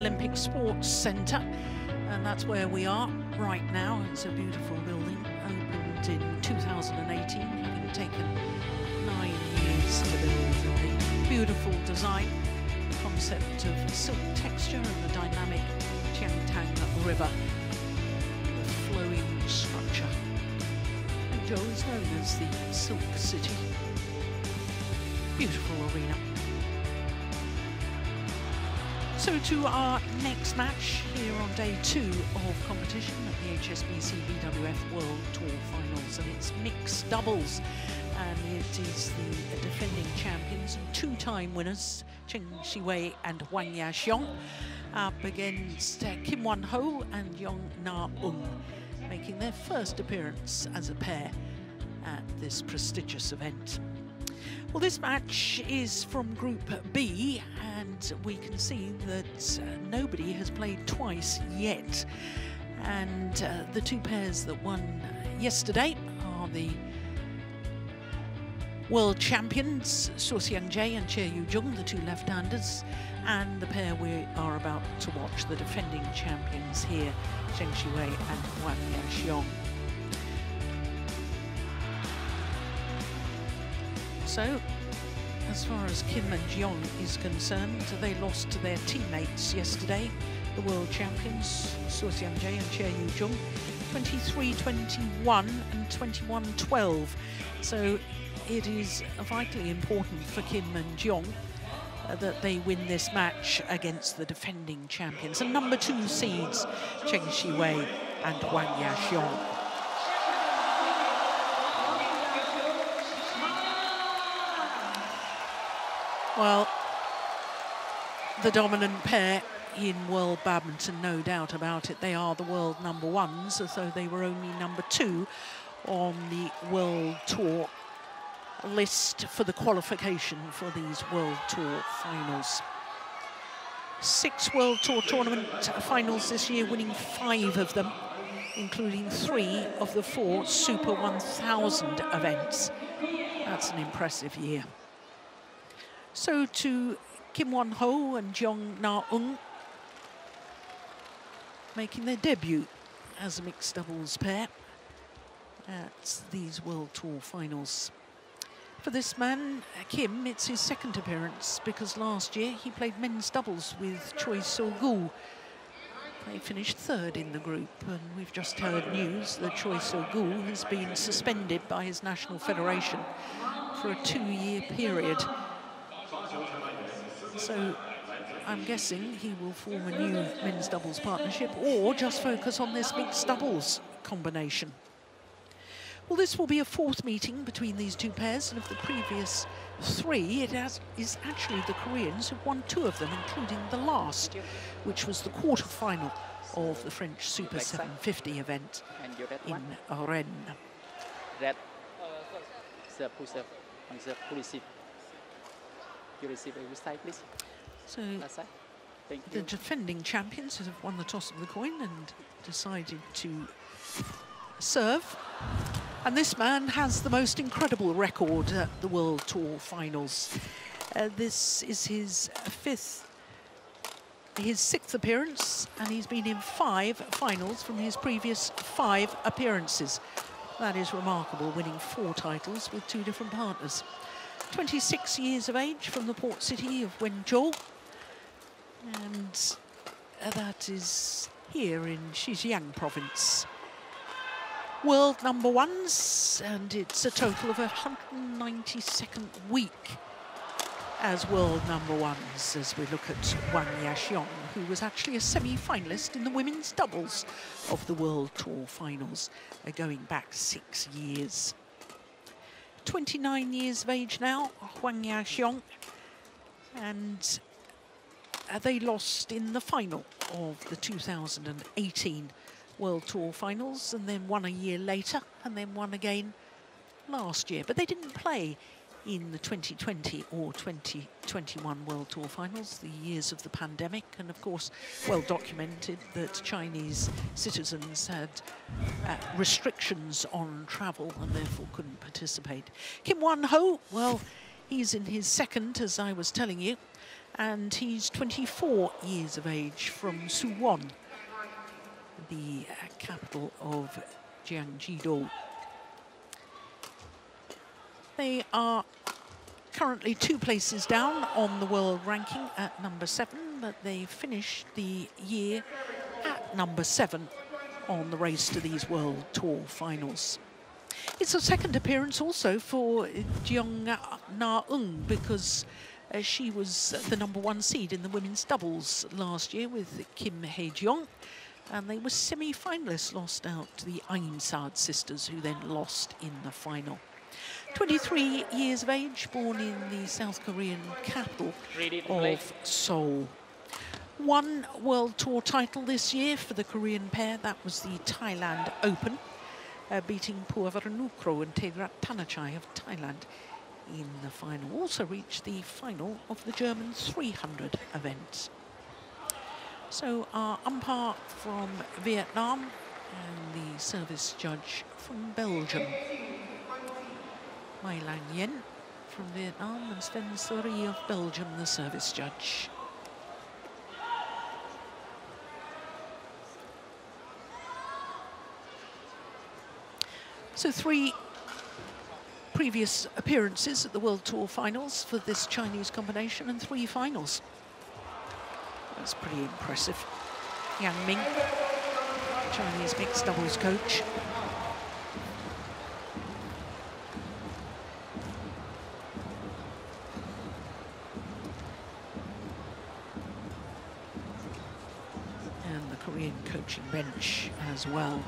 Olympic Sports Centre, and that's where we are right now. It's a beautiful building, opened in 2018, having taken nine years to build. The beautiful design, concept of silk texture and the dynamic Qiantang River, the flowing structure. Hangzhou is known as the Silk City. Beautiful arena. So to our next match here on day two of competition at the HSBC BWF World Tour Finals and it's mixed doubles and it is the defending champions and two-time winners Zheng Siwei and Huang Yaqiong up against uh, Kim Won Ho and Jeong Na Eun making their first appearance as a pair at this prestigious event. Well, this match is from Group B, and we can see that uh, nobody has played twice yet. And uh, the two pairs that won yesterday are the world champions, Seo Seung-jae and Chae Yu-jung, the two left-handers, and the pair we are about to watch, the defending champions here, Zheng Siwei and Huang Yaqiong. So, as far as Kim and Jeong is concerned, they lost to their teammates yesterday, the world champions, Seo Seung-jae and Chae Yu-jung, 23-21 and 21-12. So it is vitally important for Kim and Jeong uh, that they win this match against the defending champions. And number two seeds, Zheng Siwei and Huang Yaqiong. Well, the dominant pair in world badminton, no doubt about it. They are the world number ones, as though they were only number two on the world tour list for the qualification for these world tour finals. Six world tour tournament finals this year, winning five of them, including three of the four Super 1000 events. That's an impressive year. So to Kim Won Ho and Jeong Na Eun making their debut as a mixed doubles pair at these World Tour finals. For this man, Kim, it's his second appearance because last year he played men's doubles with Choi Sol-gyu. They finished third in the group and we've just heard news that Choi Sol-gyu has been suspended by his national federation for a two-year period so I'm guessing he will form a new men's doubles partnership or just focus on this mixed doubles combination. Well, this will be a fourth meeting between these two pairs, and of the previous three, it has, is actually the Koreans who've won two of them, including the last, which was the quarter-final of the French Super 750 event in Rennes. You receive a side, please. So the defending champions have won the toss of the coin and decided to serve. And this man has the most incredible record at the World Tour Finals. Uh, this is his fifth, his sixth appearance, and he's been in five finals from his previous five appearances. That is remarkable, winning four titles with two different partners. 26 years of age from the port city of Wenzhou. And uh, that is here in Zhejiang province. World number ones, and it's a total of 192nd week as world number ones as we look at Huang Yaqiong, who was actually a semi-finalist in the women's doubles of the World Tour Finals, uh, going back six years. 29 years of age now, Huang Yaqiong. And uh, they lost in the final of the 2018 World Tour Finals and then won a year later and then won again last year. But they didn't play in the 2020 or 2021 World Tour Finals, the years of the pandemic, and of course, well documented that Chinese citizens had uh, restrictions on travel and therefore couldn't participate. Kim Won Ho, well, he's in his second, as I was telling you, and he's 24 years of age from Suwon, the capital of Gyeonggi-do. They are currently two places down on the world ranking at number seven, but they finished the year at number seven on the race to these World Tour finals. It's a second appearance also for Jeong Na-eun because uh, she was the number one seed in the women's doubles last year with Kim Hae-jeong and they were semi-finalists, lost out to the Aimsaard sisters who then lost in the final. 23 years of age, born in the South Korean capital of Seoul. One World Tour title this year for the Korean pair, that was the Thailand Open, uh, beating Puavaranukroh and Tegrat Thanachai of Thailand in the final. Also reached the final of the German 300 events. So our umpire from Vietnam and the service judge from Belgium. Mai Lang Yen from Vietnam and Sven Suri of Belgium, the service judge. So three previous appearances at the World Tour Finals for this Chinese combination and three finals. That's pretty impressive. Yang Ming, Chinese mixed doubles coach. And the Bench as well.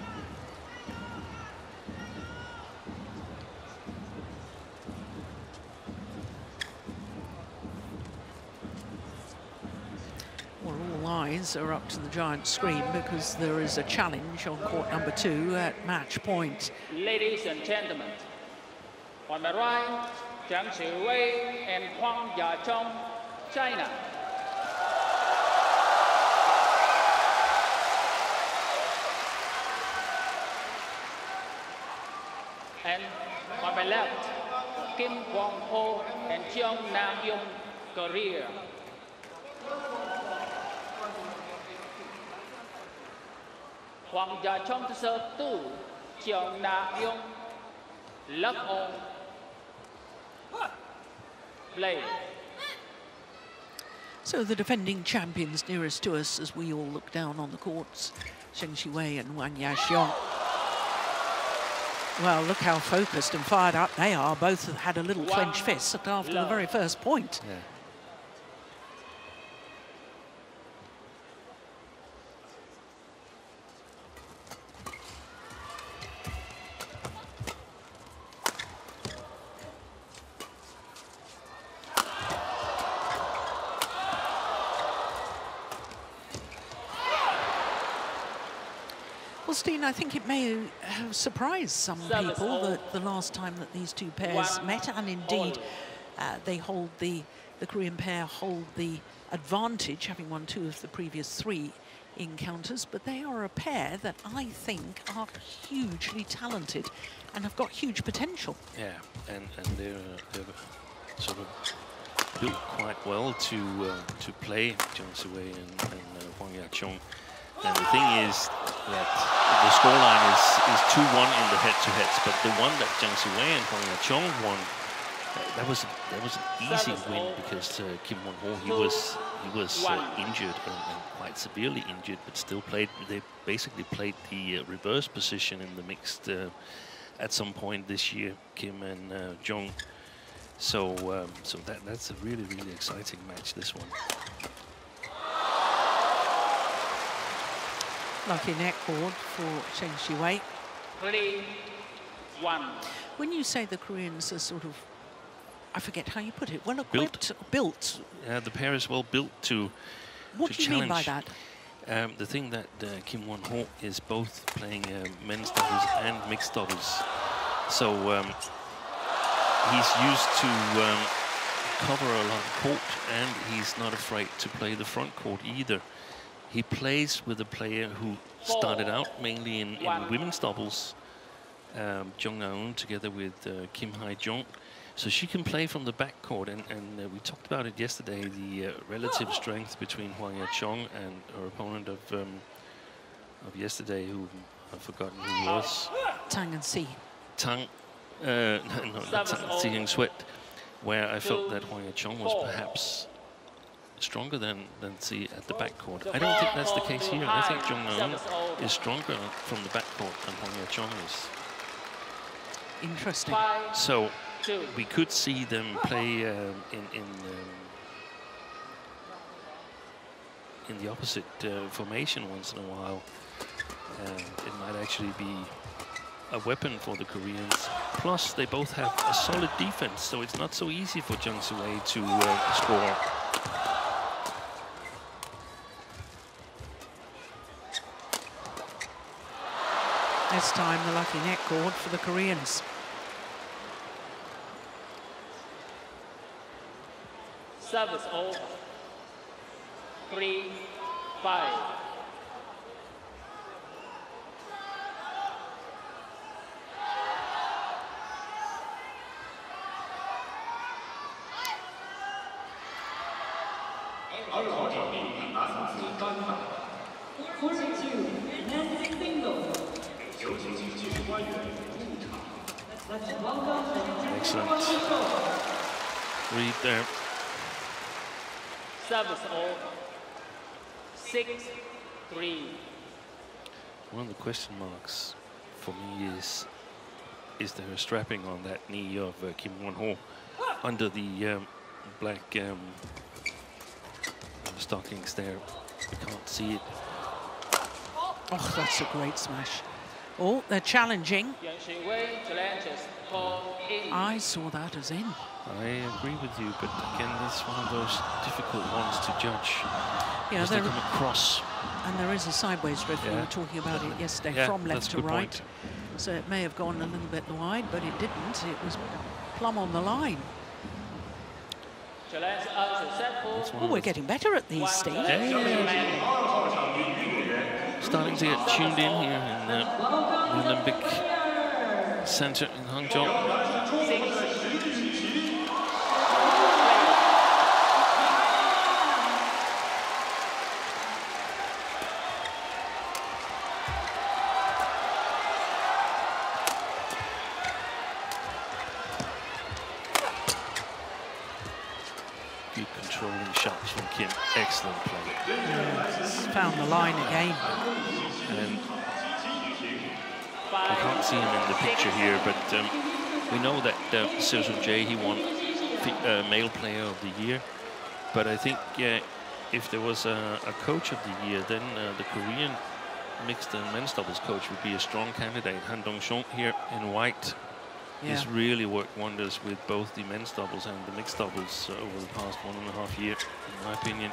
All eyes are up to the giant screen because there is a challenge on court number two at match point. Ladies and gentlemen, on the right, Zheng Siwei and Huang Yaqiong, China. And on my left, Kim Won Ho and Jeong Na Eun, Korea. Huang Yaqiong to serve two, Jeong Na Eun, Lắc On, play. So the defending champions nearest to us as we all look down on the courts, Zheng Siwei and Huang Yaqiong. Well, look how focused and fired up they are. Both had a little clenched fist after the very first point. Yeah. I think it may have surprised some people that the last time that these two pairs met, and indeed uh, they hold the, the Korean pair hold the advantage, having won two of the previous three encounters, but they are a pair that I think are hugely talented and have got huge potential. Yeah, and, and they're, they're sort of built quite well to uh, to play Zheng Siwei and, and uh, Huang Yaqiong. And the thing is that the scoreline is is 2-1 in the head-to-heads, but the one that Zheng Siwei and Huang Yaqiong won, that was that was an easy win because uh, Kim Won Ho he was he was uh, injured and, and, quite severely injured, but still played. They basically played the uh, reverse position in the mixed uh, at some point this year, Kim and uh, Jong. So um, so that that's a really really exciting match. This one. Lucky net cord for Zheng Siwei. Three, one. When you say the Koreans are sort of, I forget how you put it, well equipped, built. built. Yeah, the pair is well built to. What to do you challenge. mean by that? Um, the thing that uh, Kim Won Ho is both playing uh, men's doubles and mixed doubles, so um, he's used to um, cover a lot of court, and he's not afraid to play the front court either. He plays with a player who started out mainly in, in women's doubles, um, Jung Aun together with uh, Kim Hae-jeong. So she can play from the backcourt, and, and uh, we talked about it yesterday, the uh, relative strength between Huang Yaqiong and her opponent of um, of yesterday, who I've forgotten who was. Tang and Si. Tang, uh, no, not Tang, Si Sweat, where I felt that Huang Yaqiong was perhaps stronger than, than Si at the backcourt. I don't think that's the case here. I think Jung Eun is stronger from the backcourt than Huang Yaqiong is. Interesting. So we could see them play um, in in um, in the opposite uh, formation once in a while. And it might actually be a weapon for the Koreans. Plus, they both have a solid defense, so it's not so easy for Zheng Siwei to uh, score. This time, the lucky net cord for the Koreans. Service over. Three, five. Excellent. Read there. Service over. Six, three. One of the question marks for me is is there a strapping on that knee of uh, Kim Won-ho under the um, black um, stockings there. I can't see it. Oh, that's a great smash. Oh, they're challenging. I saw that as in. I agree with you, but again, that's one of those difficult ones to judge. Yeah, they come across. And there is a sideways drift. Yeah. We were talking about it yesterday yeah, from left to right. Point. So it may have gone a little bit wide, but it didn't. It was plumb on the line. Oh, we're getting better at these, Steve. Hey. Starting to get tuned in here in the Olympic Center in Hangzhou. Good controlling shots from Kim. Excellent play. Yeah, found the line again. See him in the picture here, but um, we know that uh, Seo Jae, he won uh, male player of the year. But I think uh, if there was a, a, coach of the year, then uh, the Korean mixed and men's doubles coach would be a strong candidate. Han Dong-seong here in white yeah. has really worked wonders with both the men's doubles and the mixed doubles uh, over the past one and a half year, in my opinion.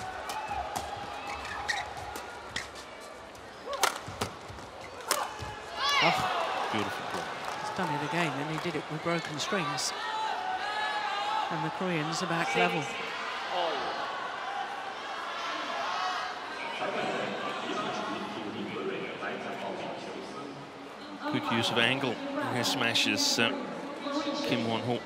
Oh, beautiful play. He's done it again, and he did it with broken strings. And the Koreans are back level. Good use of angle in his smashes. Uh, Kim Won-ho.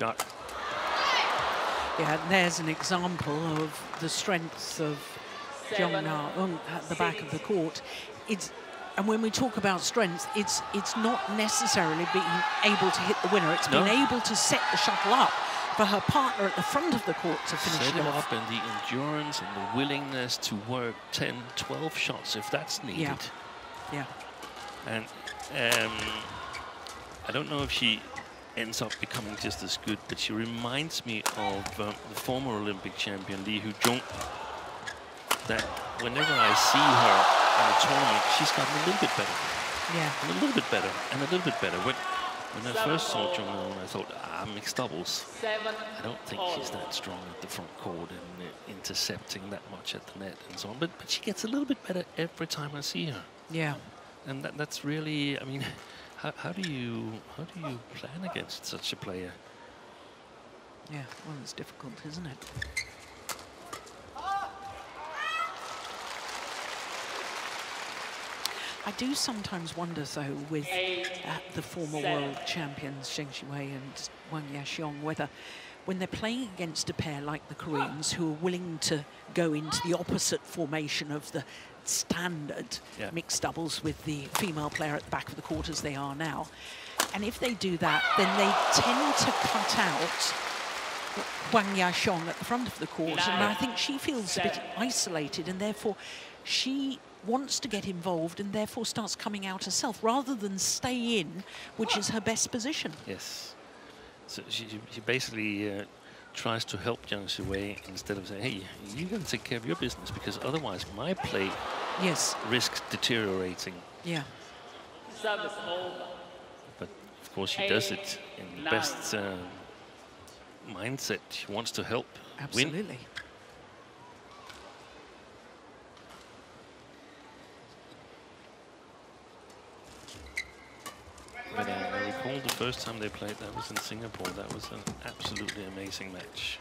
Shot. Yeah, there's an example of the strength of Jeong Na-eun at the back of the court. It's and when we talk about strength, it's it's not necessarily being able to hit the winner. It's no. being able to set the shuttle up for her partner at the front of the court to finish set it off. up and the endurance and the willingness to work 10, 12 shots if that's needed. Yeah. yeah. And um, I don't know if she ends up becoming just as good. But she reminds me of um, the former Olympic champion Lee Hyo-jung. That whenever I see her in a tournament, she's gotten a little bit better. Yeah. And a little bit better, and a little bit better. When, when I first saw Jung I thought, ah, mixed doubles. I don't think she's that strong at the front court and uh, intercepting that much at the net and so on. But, but she gets a little bit better every time I see her. Yeah. And that, that's really, I mean, how, how do you how do you plan against such a player? Yeah, well, it's difficult, isn't it? I do sometimes wonder, though, with uh, the former world champions Zheng Siwei and Huang Yaqiong, whether when they're playing against a pair like the Koreans who are willing to go into the opposite formation of the standard yeah. mixed doubles with the female player at the back of the court as they are now. And if they do that, then they tend to cut out Huang Yaqiong at the front of the court. And I think she feels a bit isolated and therefore she wants to get involved and therefore starts coming out herself rather than stay in, which is her best position. Yes. So she, she basically uh, tries to help Zheng Siwei instead of saying, hey, you got to take care of your business because otherwise my play yes. risks deteriorating. Yeah. But of course she does it in the best uh, mindset. She wants to help Absolutely. win. But uh, I recall the first time they played, that was in Singapore. That was an absolutely amazing match.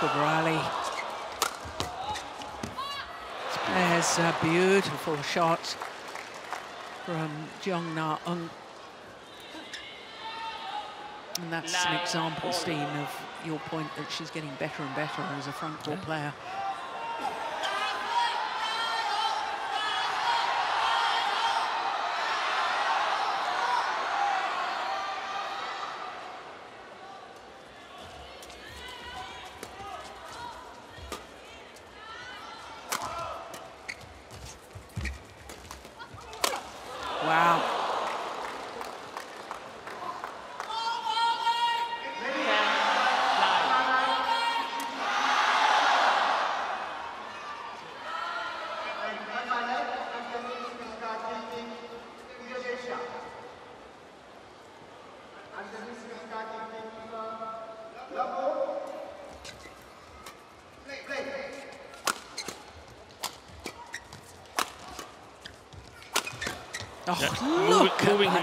Good rally. There's a beautiful shot from Jeong Na Eun. And that's an example, Steen, of your point that she's getting better and better as a front court yeah. player.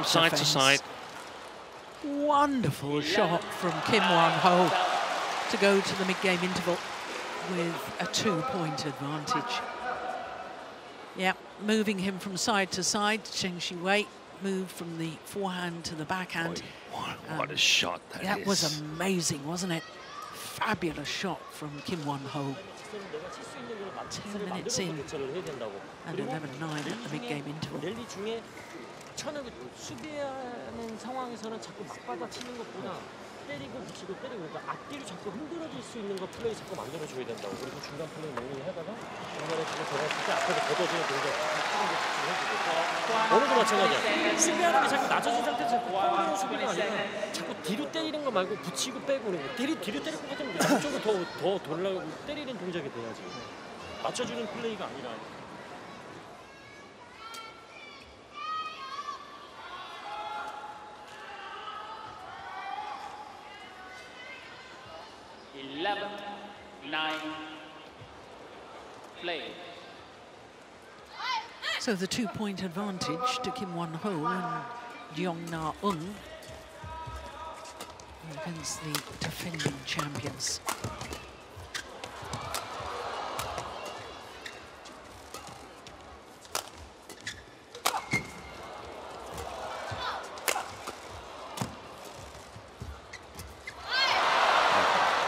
Side to side. Wonderful shot from Kim Won-ho to go to the mid-game interval with a two-point advantage. Yeah, moving him from side to side. Zheng Siwei moved from the forehand to the backhand. Boy, what, um, what a shot that, that was amazing, wasn't it? Fabulous shot from Kim Won-ho. 10 minutes in and 11-9 at the mid-game interval. 천을 수비하는 상황에서는 자꾸 맞받아 치는 것보다 때리고 붙이고 때리고 그러니까 앞뒤로 자꾸 흔들어질 수 있는 거 플레이 자꾸 만들어줘야 된다고. 그리고 중간 플레이 용이 하다가 중간에 지금 들어갔을 때 앞에서 걷어지는 동작 오늘도 마찬가지야. 수비하는 게 자꾸 낮아진 상태에서 자꾸 뻥으로 수비가 아니라 자꾸 뒤로 때리는 거 말고 붙이고 빼고 그러고 뒤로, 뒤로 때릴 것 같으면 양쪽으로 더, 더 돌라고 때리는 동작이 돼야지. 맞춰주는 플레이가 아니라 So the two-point advantage to Kim Won-ho and Jeong Na-eun against the defending champions.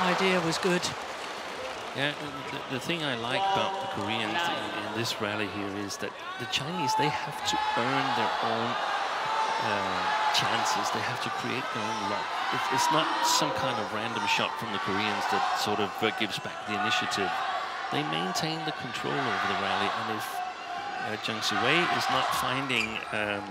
idea was good. Yeah, the, the, thing I like about the Koreans in, in, this rally here is that the Chinese, they have to earn their own uh, chances. They have to create their own luck. It, it's not some kind of random shot from the Koreans that sort of uh, gives back the initiative. They maintain the control over the rally, and if uh, Siwei is not finding um,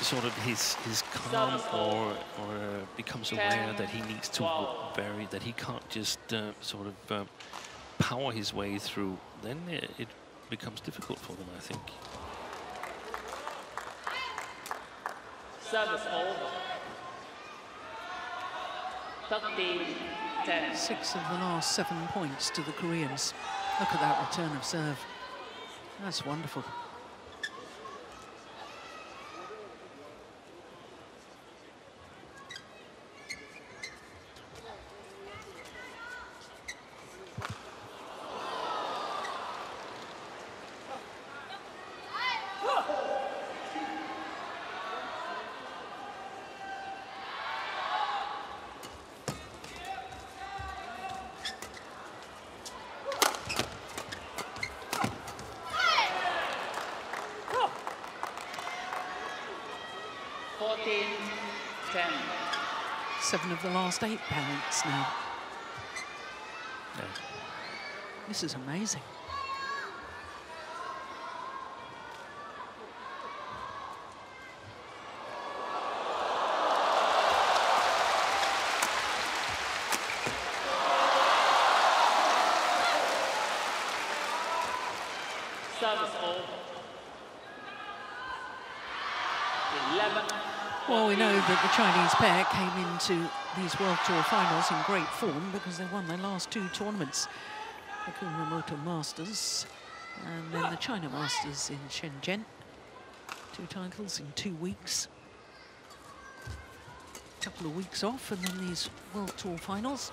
sort of his his calm or or uh, becomes aware that he needs to vary, that he can't just uh, sort of uh, power his way through, then it, it becomes difficult for them, I think. Service over. 13, 10. Six of the last seven points to the Koreans. Look at that return of serve. That's wonderful. Seven of the last eight points now. Yeah. This is amazing. Service over. 11 we know that the Chinese pair came into these World Tour finals in great form because they won their last two tournaments. The Kumamoto Masters and then the China Masters in Shenzhen. Two titles in two weeks. A couple of weeks off and then these World Tour finals.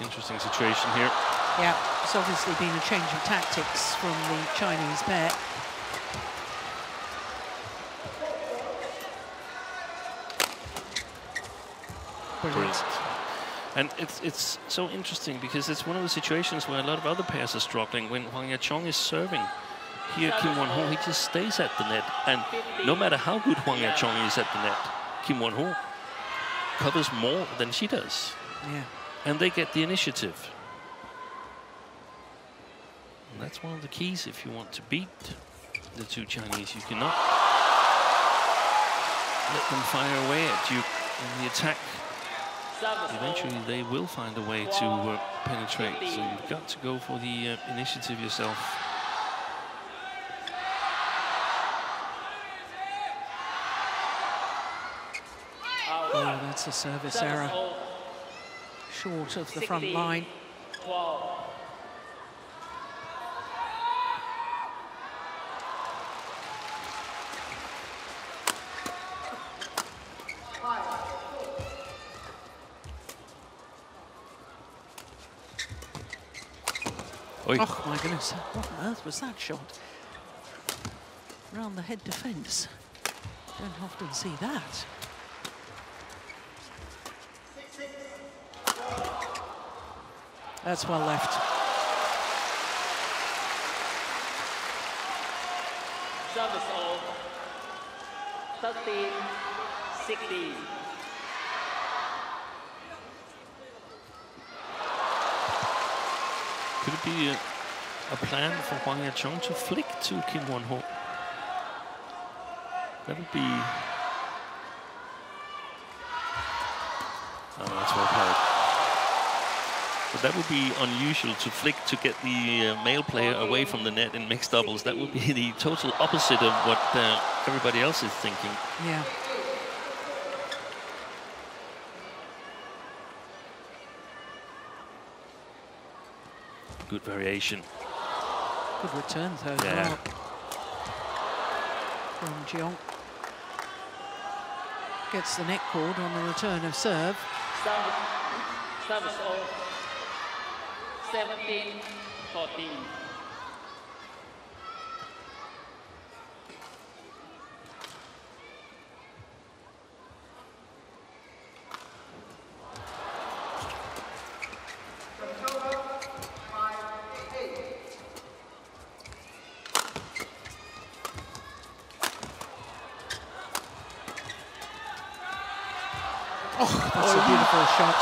Interesting situation here. Yeah, it's obviously been a change of tactics from the Chinese pair. Brilliant. And it's it's so interesting because it's one of the situations where a lot of other pairs are struggling. When Huang Yaqiong is serving, here Kim Won-ho, he just stays at the net. And no matter how good Huang Yaqiong is at the net, Kim Won-ho covers more than she does. Yeah. And they get the initiative. And that's one of the keys if you want to beat the two Chinese. You cannot let them fire away at you in the attack. Eventually they will find a way to uh, penetrate. So you've got to go for the uh, initiative yourself. Oh, that's a service error. Short of the front line. Oy. Oh my goodness, what on earth was that shot? Around the head defence. Don't often see that. That's well left. Service of 13, 16. Could it be a, a plan for Huang Yaqiong to flick to Kim Won-ho? That would be... Oh, that's well played. But that would be unusual to flick to get the uh, male player away from the net in mixed doubles. That would be the total opposite of what uh, everybody else is thinking. Yeah. Good variation. Good return though. Yeah. Well. From Jeong. Gets the net cord on the return of serve. Service, service 17, 14. Oh, that's oh, a beautiful shot.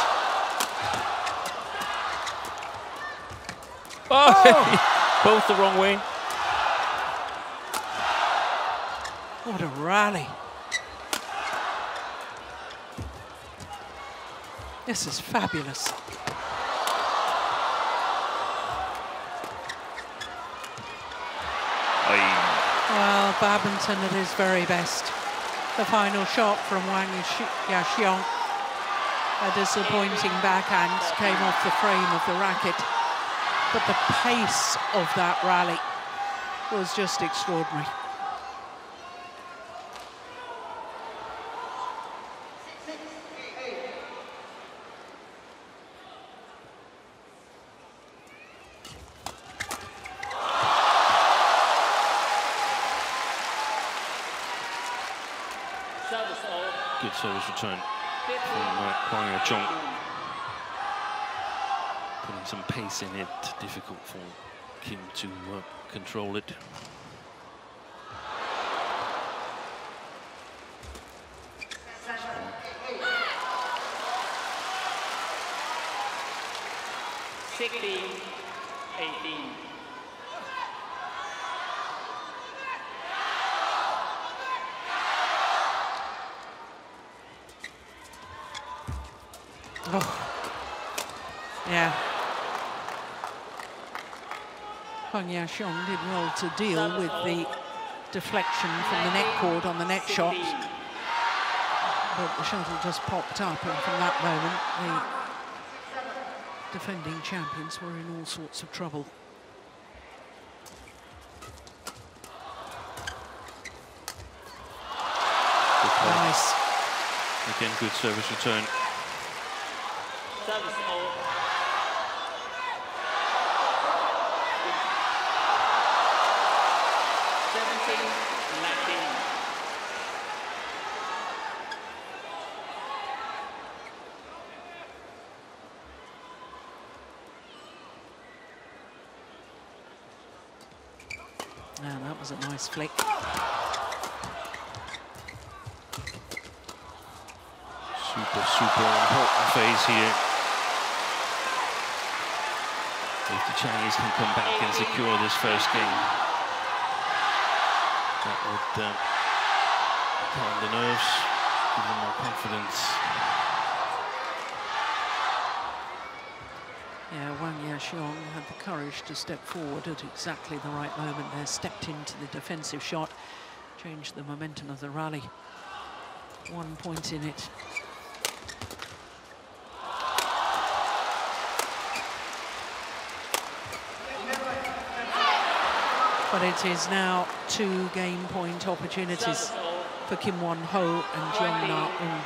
Oh, both the wrong way. What a rally. This is fabulous. Well, badminton at his very best. The final shot from Huang Yaqiong. A disappointing backhand came off the frame of the racket. But the pace of that rally was just extraordinary. Good service return uh, Huang Putting some pace in it, difficult for Kim to uh, control it. Sixteen, eighteen. Oh. Yeah. Huang Yaqiong did well to deal with the deflection from the net cord on the net shot. But the shuttle just popped up and from that moment the defending champions were in all sorts of trouble. Nice. Again, good service return. Service all. Seventeen, nineteen. Now that was a nice flick. Super, super important phase here. If the Chinese can come back and secure this first game, that would uh, calm the nerves, give them more confidence. Yeah, Huang Yaqiong had the courage to step forward at exactly the right moment there, stepped into the defensive shot, changed the momentum of the rally. One point in it. But it is now two game point opportunities for Kim Won Ho and Jeong Na Eun.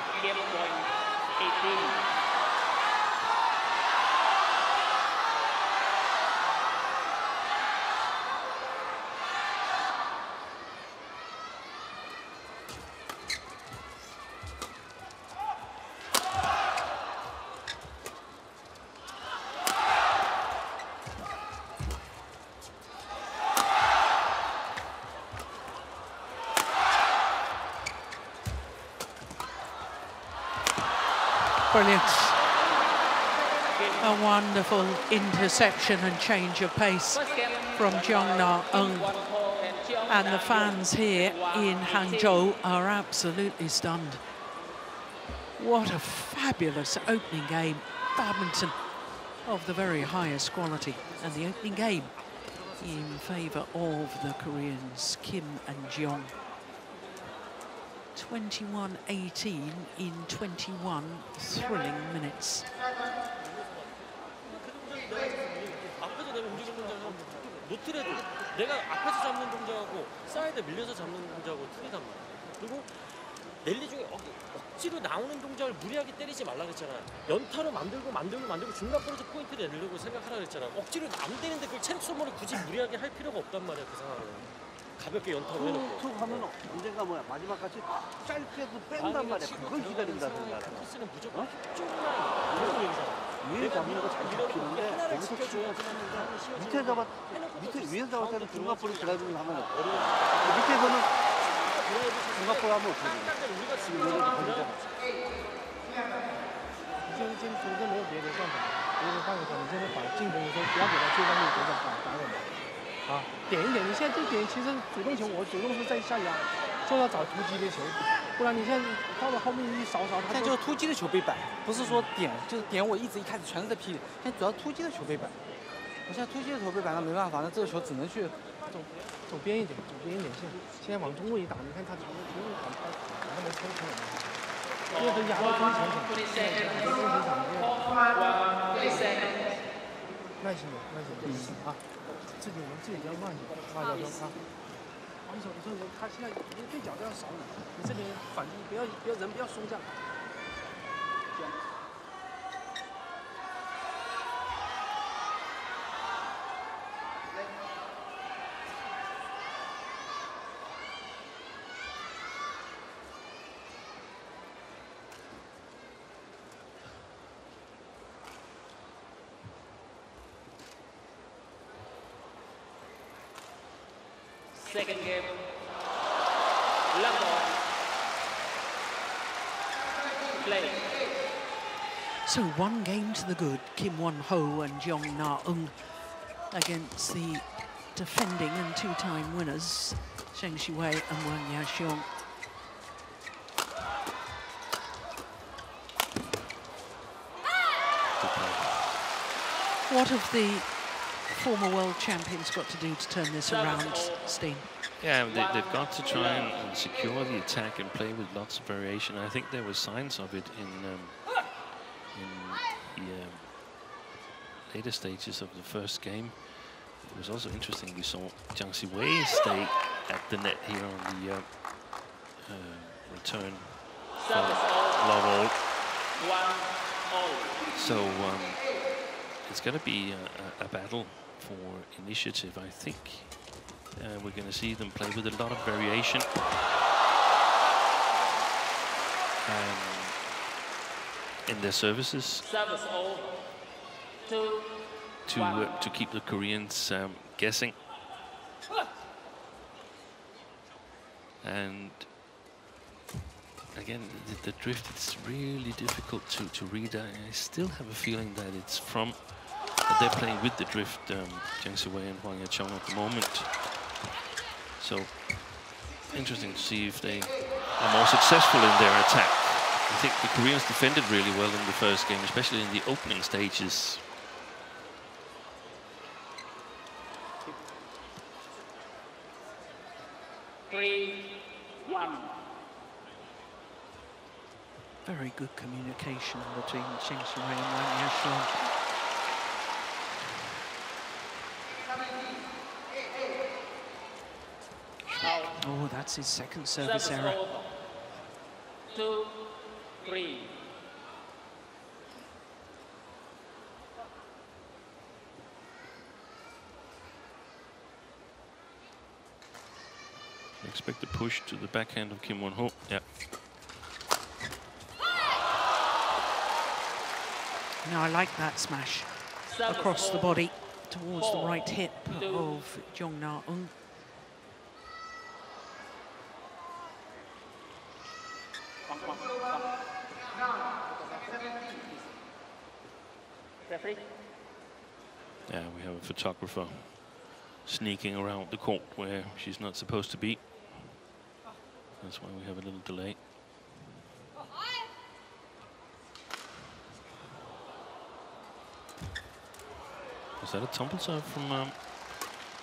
Brilliant. A wonderful interception and change of pace from Jeong Na Eun. and the fans here in Hangzhou are absolutely stunned. What a fabulous opening game. Badminton of the very highest quality. And the opening game in favour of the Koreans, Kim and Jeong. 21-18 in 21 thrilling minutes. 앞에서 내가 움직이는 동작하고 노트레드. 내가 앞에서 잡는 동작하고 사이드 밀려서 잡는 동작하고 틀리단 말이야. 그리고 랠리 중에 억, 억지로 나오는 동작을 무리하게 때리지 말라 그랬잖아. 연타로 만들고 만들고 만들고 중간 볼에서 포인트를 내려고 생각하라 그랬잖아. 억지로 안 되는데 그걸 체력 소모를 굳이 무리하게 할 필요가 없단 말이야 그 상황은 가볍게 연타로 해놓고 툭툭 하면 언젠가 뭐야 마지막 같이 짧게도 뺀단 말이야 그걸 기다린다 생각하라 토스는 무조건 쪽만 이런 얘기잖아 위에 잡는 거 잘 잡히는데 거기서 치고 밑에 잡아 밑에 위에서 잡을 때는 중간볼이 드라이브를 하면 어려워 밑에서는 중간볼 하면 어떻게 돼 우리가 지금 지금 여기서 그냥 걸리잖아 이제 지금 정도 내 내려서 一个换个球，你现在把进攻的时候不要给他最方面给他打打稳嘛。啊， 点一点，你现在就点，其实主动球我主动是在下压，就要找突击的球，不然你现在到了后面一扫扫，现在就是突击的球被摆，不是说点，就是点我一直一开始全是在劈，现在主要突击的球被摆。我现在突击的球被摆，那没办法，那这个球只能去走走边一点，走边一点线。现在往中位一打，你看他球中位打他打他没抽出来，因为都压到中场场，中场场耐心点，耐心点啊。自己我们自己要慢一点，慢点说啊。防守的时候，他现在连对角都要少你，你这边反击不要不要人不要松下。Second game. Play. So one game to the good, Kim Won-ho and Jeong Na-eun against the defending and two-time winners, Zheng Siwei and Huang Yaqiong. What have the former world champions got to do to turn this around, Steen? Yeah, they, have got to try and, and, secure the attack and play with lots of variation. I think there were signs of it in, um, in the um, later stages of the first game. It was also interesting, we saw Zheng Siwei stay at the net here on the uh, uh, return from So um, it's going to be a, a battle for initiative, I think uh, we're going to see them play with a lot of variation. Um, in their services. Service. Two, to, uh, to keep the Koreans um, guessing. And again, the, the, drift, it's really difficult to, to read. I, I still have a feeling that it's from but they're playing with the drift, um, Zheng Siwei and Huang Yaqiong at the moment. So interesting to see if they are more successful in their attack. I think the Koreans defended really well in the first game, especially in the opening stages. Three, one. Very good communication between Zheng Siwei and Huang Oh, that's his second service, service error. Over. Two, three. Expect a push to the backhand of Kim Won-ho. Yeah. Now I like that smash across the body towards the right hip of Jeong Na-eun. Referee? Yeah, we have a photographer sneaking around the court where she's not supposed to be. That's why we have a little delay. Was that a tumble serve from um,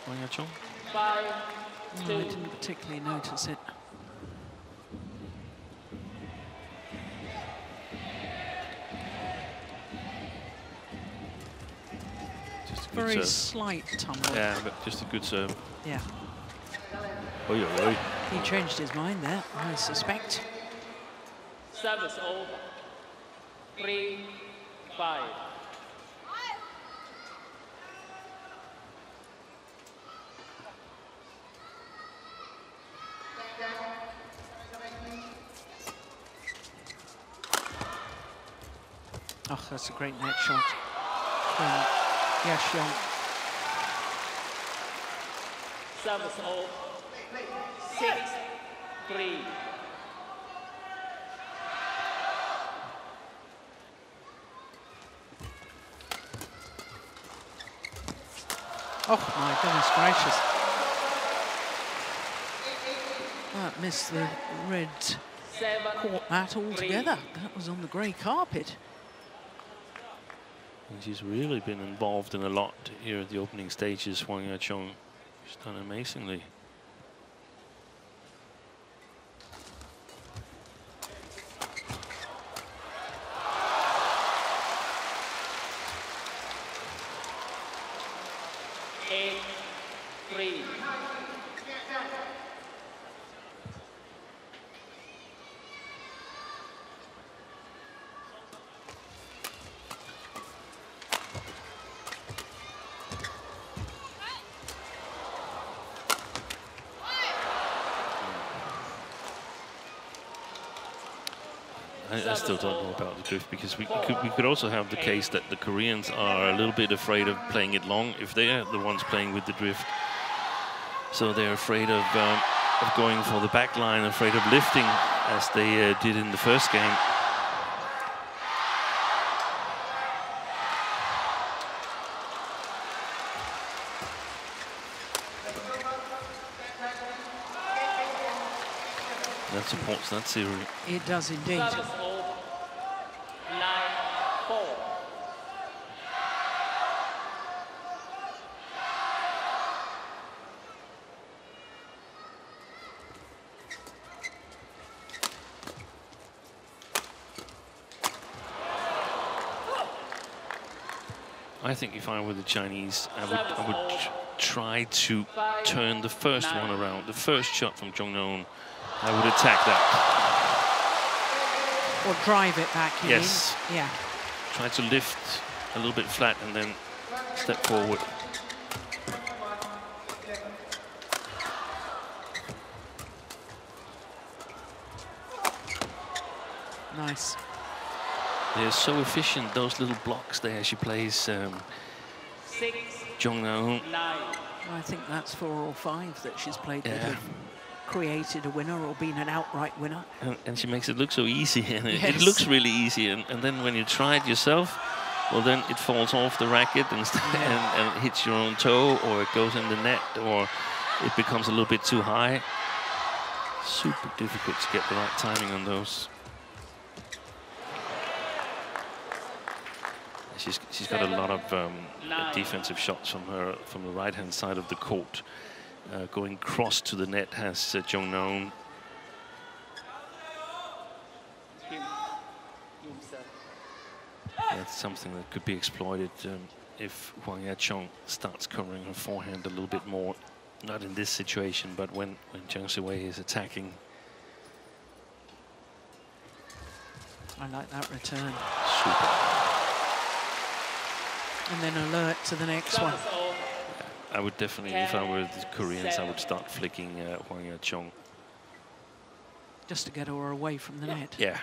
Huang Yaqiong? No, I didn't particularly notice it. Very serve. slight tumble. Yeah, but just a good serve. Yeah. Oy, oy, oy. He changed his mind there, I suspect. Service over. Three, five. Oh, that's a great net shot um, Yes, Sean. Service six, three. Oh my goodness gracious. That missed the red court mat altogether. That was on the grey carpet. She's really been involved in a lot here at the opening stages, Huang Yaqiong. She's done amazingly. I, still don't know about the drift because we, could, we could also have the case that the Koreans are a little bit afraid of playing it long if they're the ones playing with the drift. So they're afraid of, um, of going for the back line, afraid of lifting as they uh, did in the first game. That supports that theory. It does indeed. I think if I were the Chinese, I would, I would try to turn the first one around. The first shot from Jeong Na-eun, I would attack that. Or drive it back, yes. Mean? Yeah. Try to lift a little bit flat and then step forward. Nice. They're so efficient, those little blocks there she plays. Um, Jeong Na-eun. I think that's four or five that she's played yeah. that have created a winner or been an outright winner. And, and she makes it look so easy, and yes. it, it, looks really easy. And, and, then when you try it yourself, well, then it falls off the racket and, yeah. and, and hits your own toe, or it goes in the net, or it becomes a little bit too high. Super difficult to get the right timing on those. She's got a lot of um, defensive shots from her from the right hand side of the court. Uh, going cross to the net has uh, Jeong Na-eun. That's something that could be exploited um, if Huang Yaqiong starts covering her forehand a little bit more. Not in this situation, but when, when Zheng Siwei is attacking. I like that return. Super and then alert to the next one. I would definitely, if I were the Koreans, I would start flicking uh, Huang Yaqiong. Just to get her away from the net. Yeah.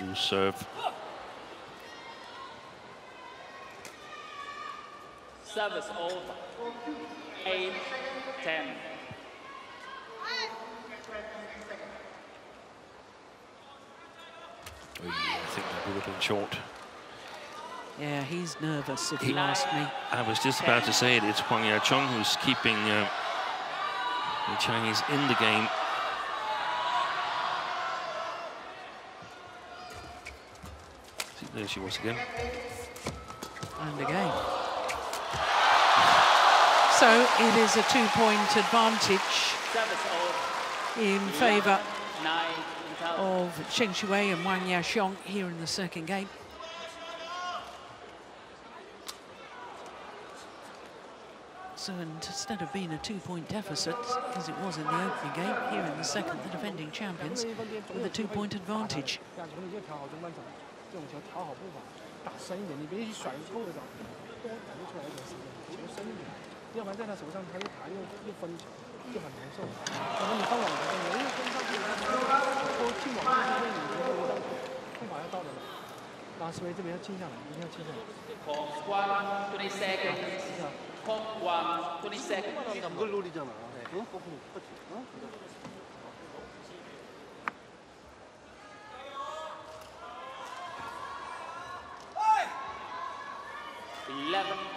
Loose serve. Service over. Eight, ten. I think that would have been short. Yeah, he's nervous, if he, you ask me. I was just about to say it. It's Huang Yaqiong who's keeping uh, the Chinese in the game. See, there she was again. And again. So it is a two-point advantage in favour of Zheng Siwei and Huang Yaqiong here in the second game. So instead of being a two-point deficit, as it was in the opening game, here in the second, the defending champions with a two-point advantage. 都听我们这边已经说了，空白要到了，拉斯维这边要进下来，一定要进下来。아 이걸 노리잖아. 응? 거꾸로 똑같이. 응? Eleven.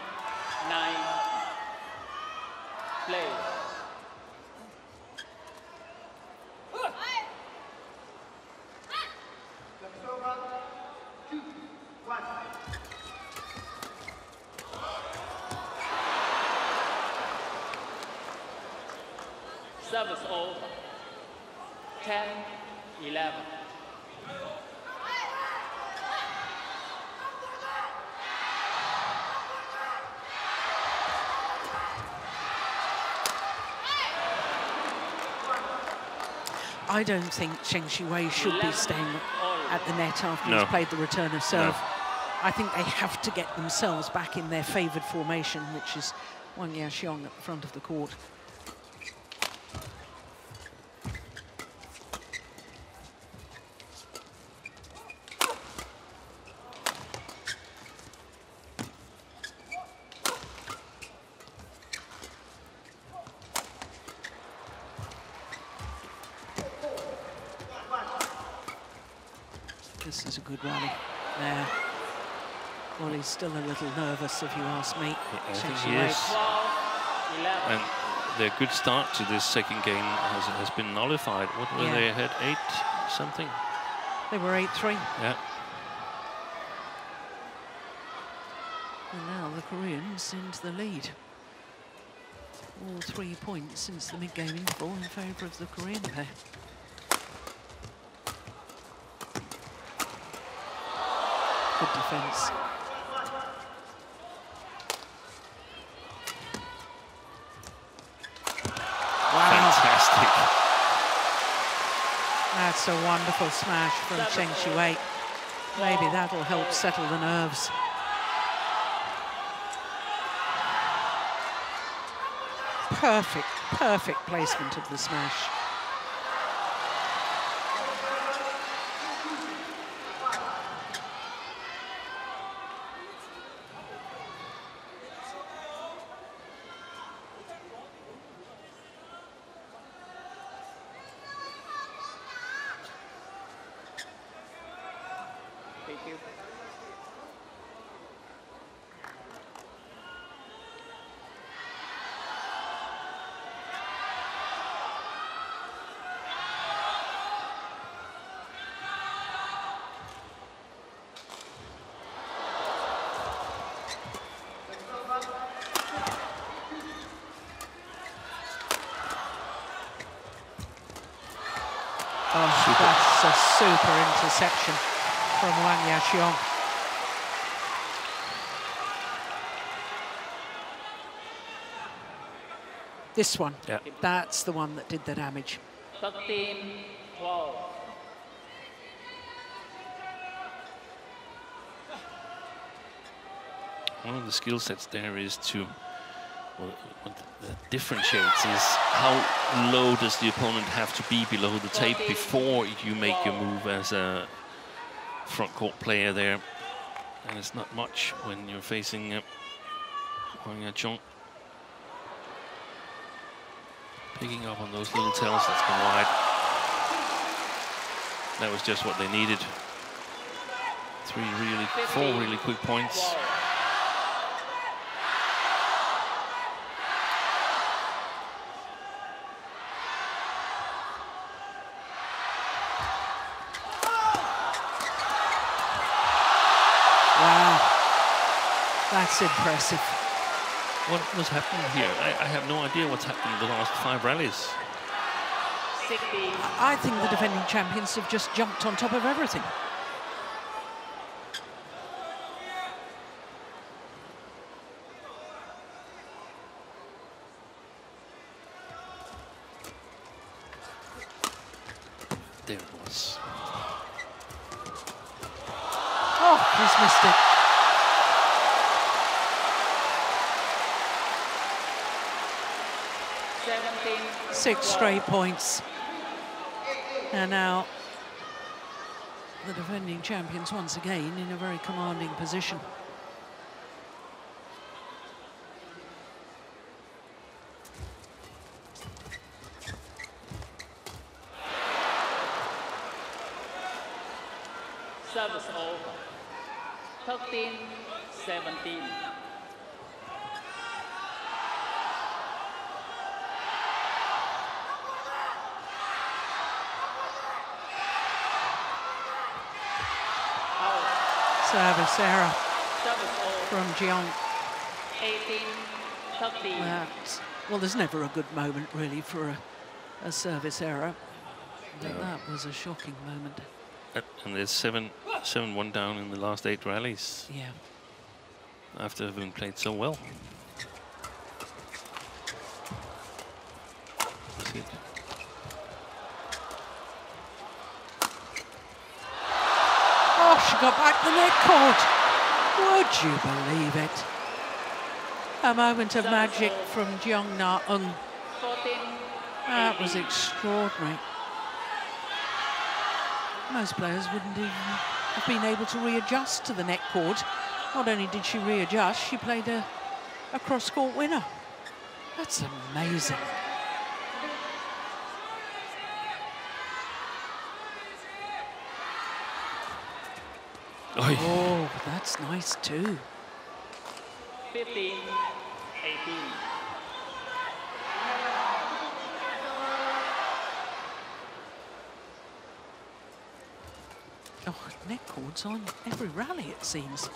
I don't think Zheng Siwei should be staying at the net after No. he's played the return of serve. No. I think they have to get themselves back in their favoured formation, which is Huang Yaqiong at the front of the court. This is a good rally there. Well, he's still a little nervous, if you ask me. I think he is. And their good start to this second game has, has been nullified. What were Yeah. they ahead? Eight something? They were 8-3. Yeah. And now the Koreans into the lead. All three points since the mid-game interval in favour of the Korean pair. Defence. Wow, Fantastic. that's a wonderful smash from Zheng Siwei. Maybe that'll help settle the nerves. Perfect, perfect placement of the smash. Oh, that's a super interception from Huang Yaqiong. This one, Yeah. that's the one that did the damage. 13, 12. One of the skill sets there is to, what differentiates is how low does the opponent have to be below the tape before you make your move as a front court player there. And it's not much when you're facing uh, Huang Yaqiong. Picking up on those little tails that's gone wide. That was just what they needed. Three really, four really quick points. That's impressive. What was happening here? I, I have no idea what's happened in the last five rallies. I think the defending champions have just jumped on top of everything. There it was. Oh, he's missed it. seventeen, Six straight points. And now the defending champions once again in a very commanding position. service over. 13, 17. Error from Jeong. 18, 13. Well, there's never a good moment, really, for a, a service error. But No. that was a shocking moment. And there's seven seven, seven one down in the last eight rallies Yeah. after having played so well. That's it. Oh, she got cord. Would you believe it? A moment of magic from Jeong Na Eun. That was extraordinary. Most players wouldn't even have been able to readjust to the net cord. Not only did she readjust, she played a, a cross-court winner. That's amazing. Oh, that's nice too. 15, 18. Oh, neck cords on every rally, it seems.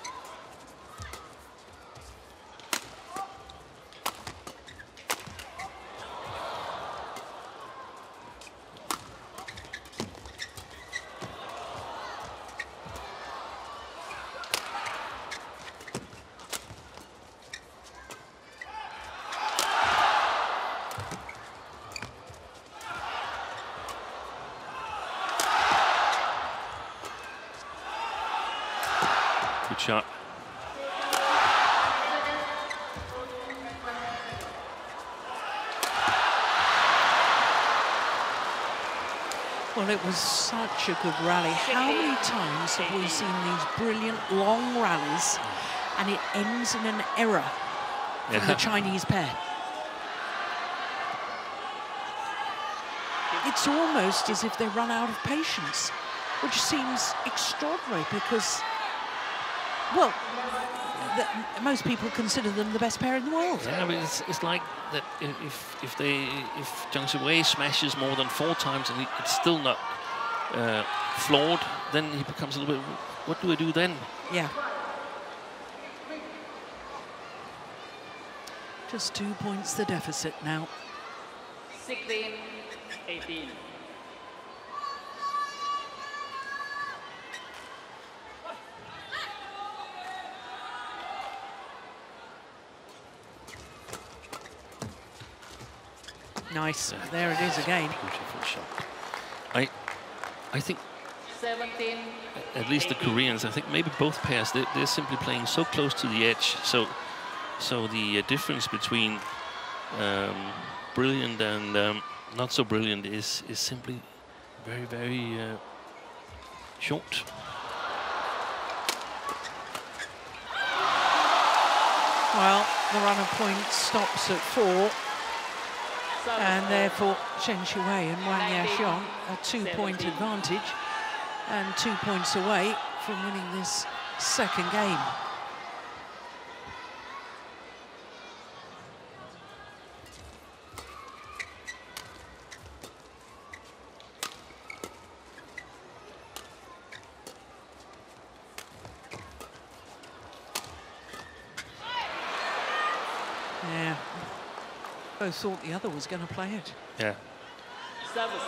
It was such a good rally. How many times have we seen these brilliant long rallies and it ends in an error from the Chinese pair? It's almost as if they run out of patience, which seems extraordinary because, well, most people consider them the best pair in the world. Yeah, but it's, it's like that if if they if Zheng Siwei smashes more than four times and he, it's still not uh, floored, then he becomes a little bit. What do I do then? Yeah. Just two points the deficit now. 16, 18. Nice. There it is again. Beautiful shot. I I think 17, at least the Koreans, I think maybe both pairs, they, they're simply playing so close to the edge. So, so the uh, difference between um, brilliant and um, not so brilliant is is simply very very uh, short. Well, the runner point stops at four, and therefore Zheng Siwei and Huang Yaqiong a two-point advantage, and two points away from winning this second game. Yeah. Both thought the other was going to play it. Yeah.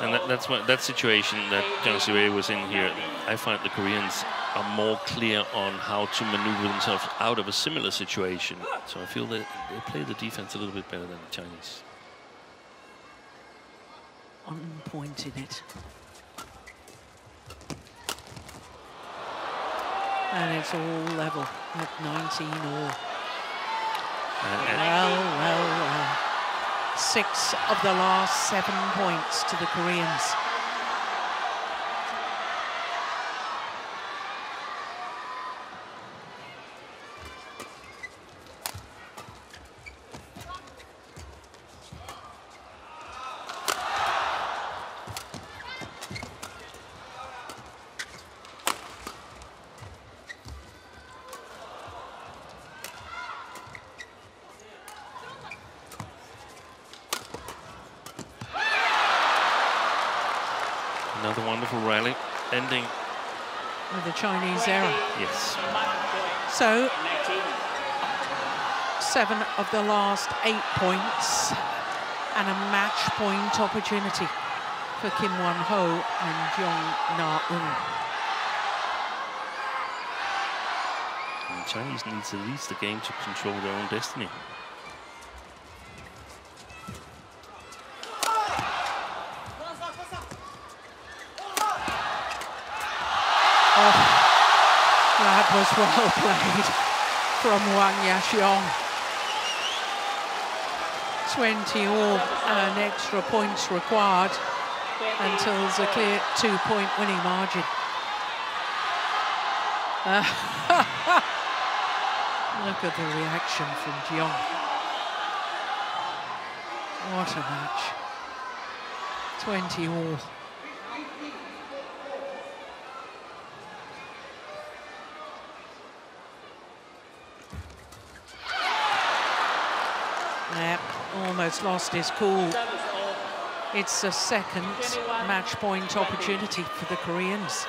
And that, that's what that situation that Zheng Siwei was in here. I find the Koreans are more clear on how to maneuver themselves out of a similar situation. So I feel that they play the defense a little bit better than the Chinese. On point in it. And it's all level at 19 all. Well, well, well. Six of the last seven points to the Koreans. Another wonderful rally, ending with the Chinese error. Yes. So, seven of the last eight points and a match point opportunity for Kim Won Ho and Jeong Na Eun. The Chinese needs at least a game to control their own destiny. Oh, That was well played from Huang Yaqiong. 20 all and extra points required until there's a clear two-point winning margin. Uh, look at the reaction from Jiong. What a match. 20 all. Almost lost his cool. It's a second match point opportunity for the Koreans.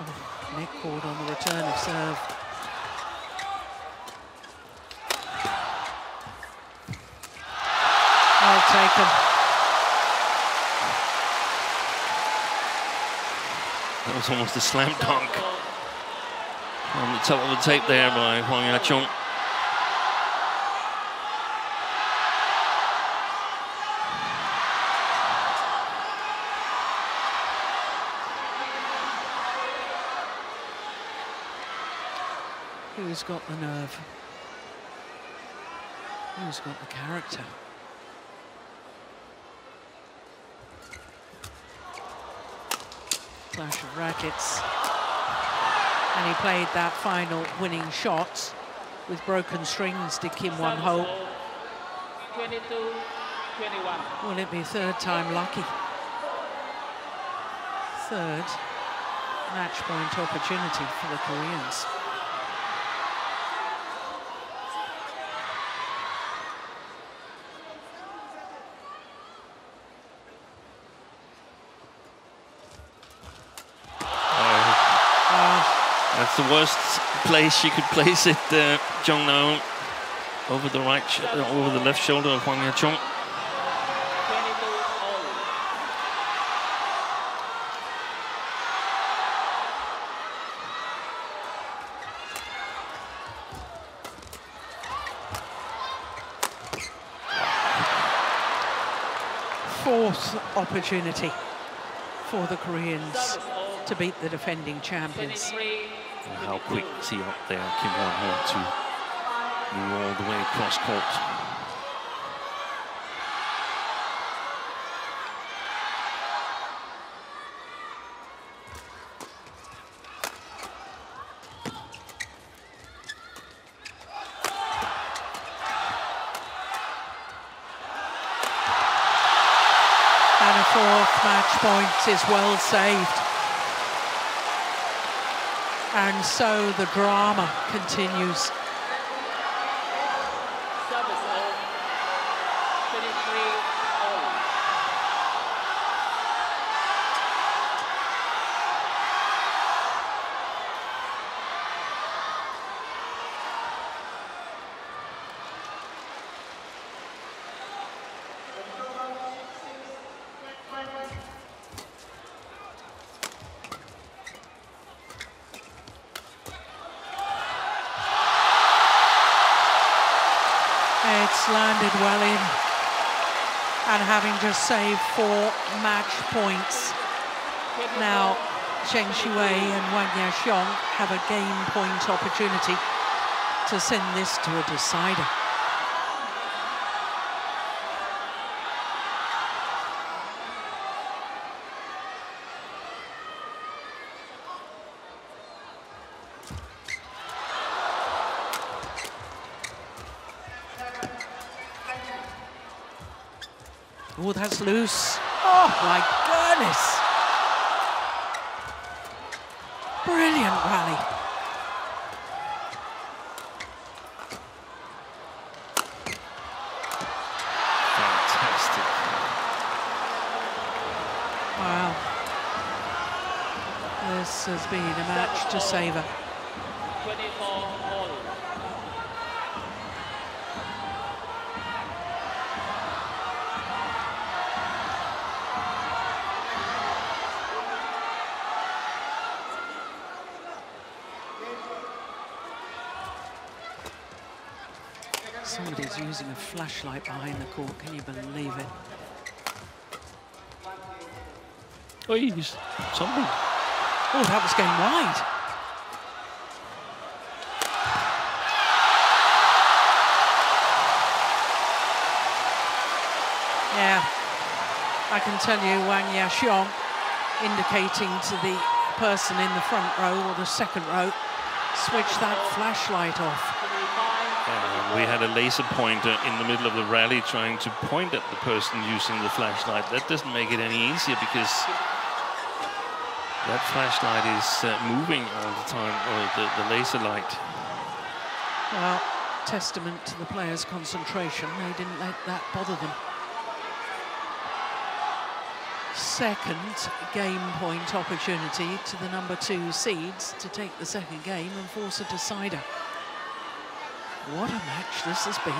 Oh, cord on the return of serve. Well taken. That was almost a slam dunk. On the top of the tape there by Huang Yaqiong. Who's got the nerve? Who's got the character? Clash of rackets. And he played that final winning shot with broken strings to Kim Won Ho. 22, 21. Will it be third time lucky? Third match point opportunity for the Koreans. That's the worst place she could place it, uh, Jong Na over the right, uh, over the left shoulder of. 22 all. Fourth opportunity for the Koreans to beat the defending champions. 23, And how quick is he up there, Kim Won Ho, to move all the way across court. And a fourth match point is well saved. And so the drama continues. service all. 23 all. It's landed well in. And saved four match points, now Zheng Siwei and Huang Yaqiong have a game point opportunity to send this to a decider. that's loose. Oh my goodness. Brilliant rally. This has been a match to savour. Somebody's using a flashlight behind the court, can you believe it? Oh, he's something. Oh, that was going wide. Yeah, I can tell you Huang Yaqiong indicating to the person in the front row or the second row, switch that flashlight off. We had a laser pointer in the middle of the rally trying to point at the person using the flashlight. That doesn't make it any easier because that flashlight is uh, moving all the time, or the, the laser light. Well, testament to the players' concentration. They didn't let that bother them. Second game point opportunity to the number two seeds to take the second game and force a decider. What a match this has been.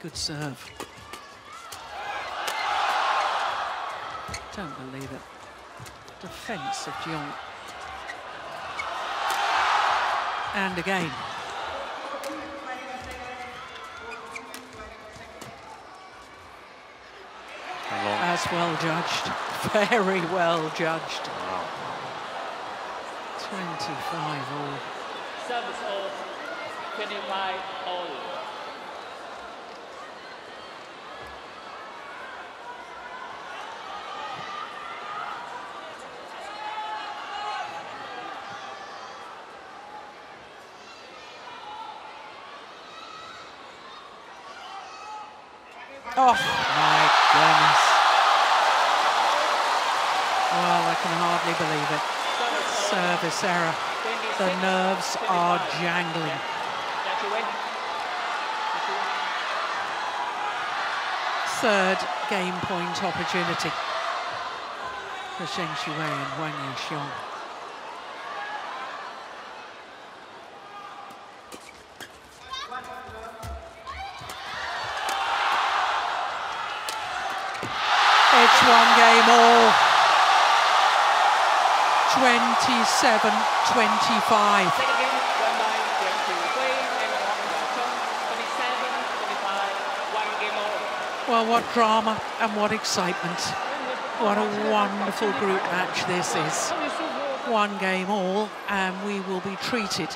Good serve. Don't believe it. Defence of Jeong. And again. As well judged. Very well judged. Wow. 25 all. Service all. 25 all. Oh, my goodness. Well, I can hardly believe it. Service error. The nerves are jangling. Third game point opportunity for Zheng Siwei and Huang Yaqiong. It's one game all. 27-25. Well, what drama and what excitement. What a wonderful group match this is. One game all, and we will be treated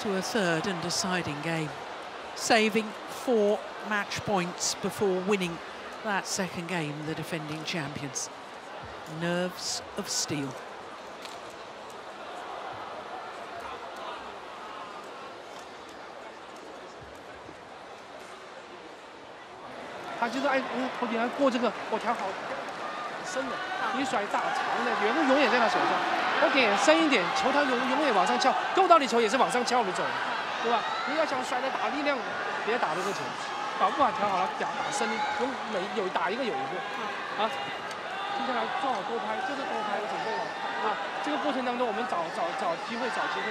to a third and deciding game. Saving four match points before winning that second game, the defending champions. Nerves of steel. 就是爱头顶上过这个，我调好深的，你甩大长的，圆的永远在他手上。我点深一点，球他永永远往上翘，够到的球也是往上翘的走，对吧？你要想甩的打力量，别打这个球，把不好调好了打打深，有每有打一个有一个啊。接下来做好多拍，就是多拍，的准备了啊。这个过程当中，我们找找找机会，找机会，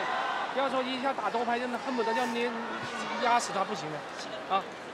不要说一下打多拍，真的恨不得要捏压死他不行的啊。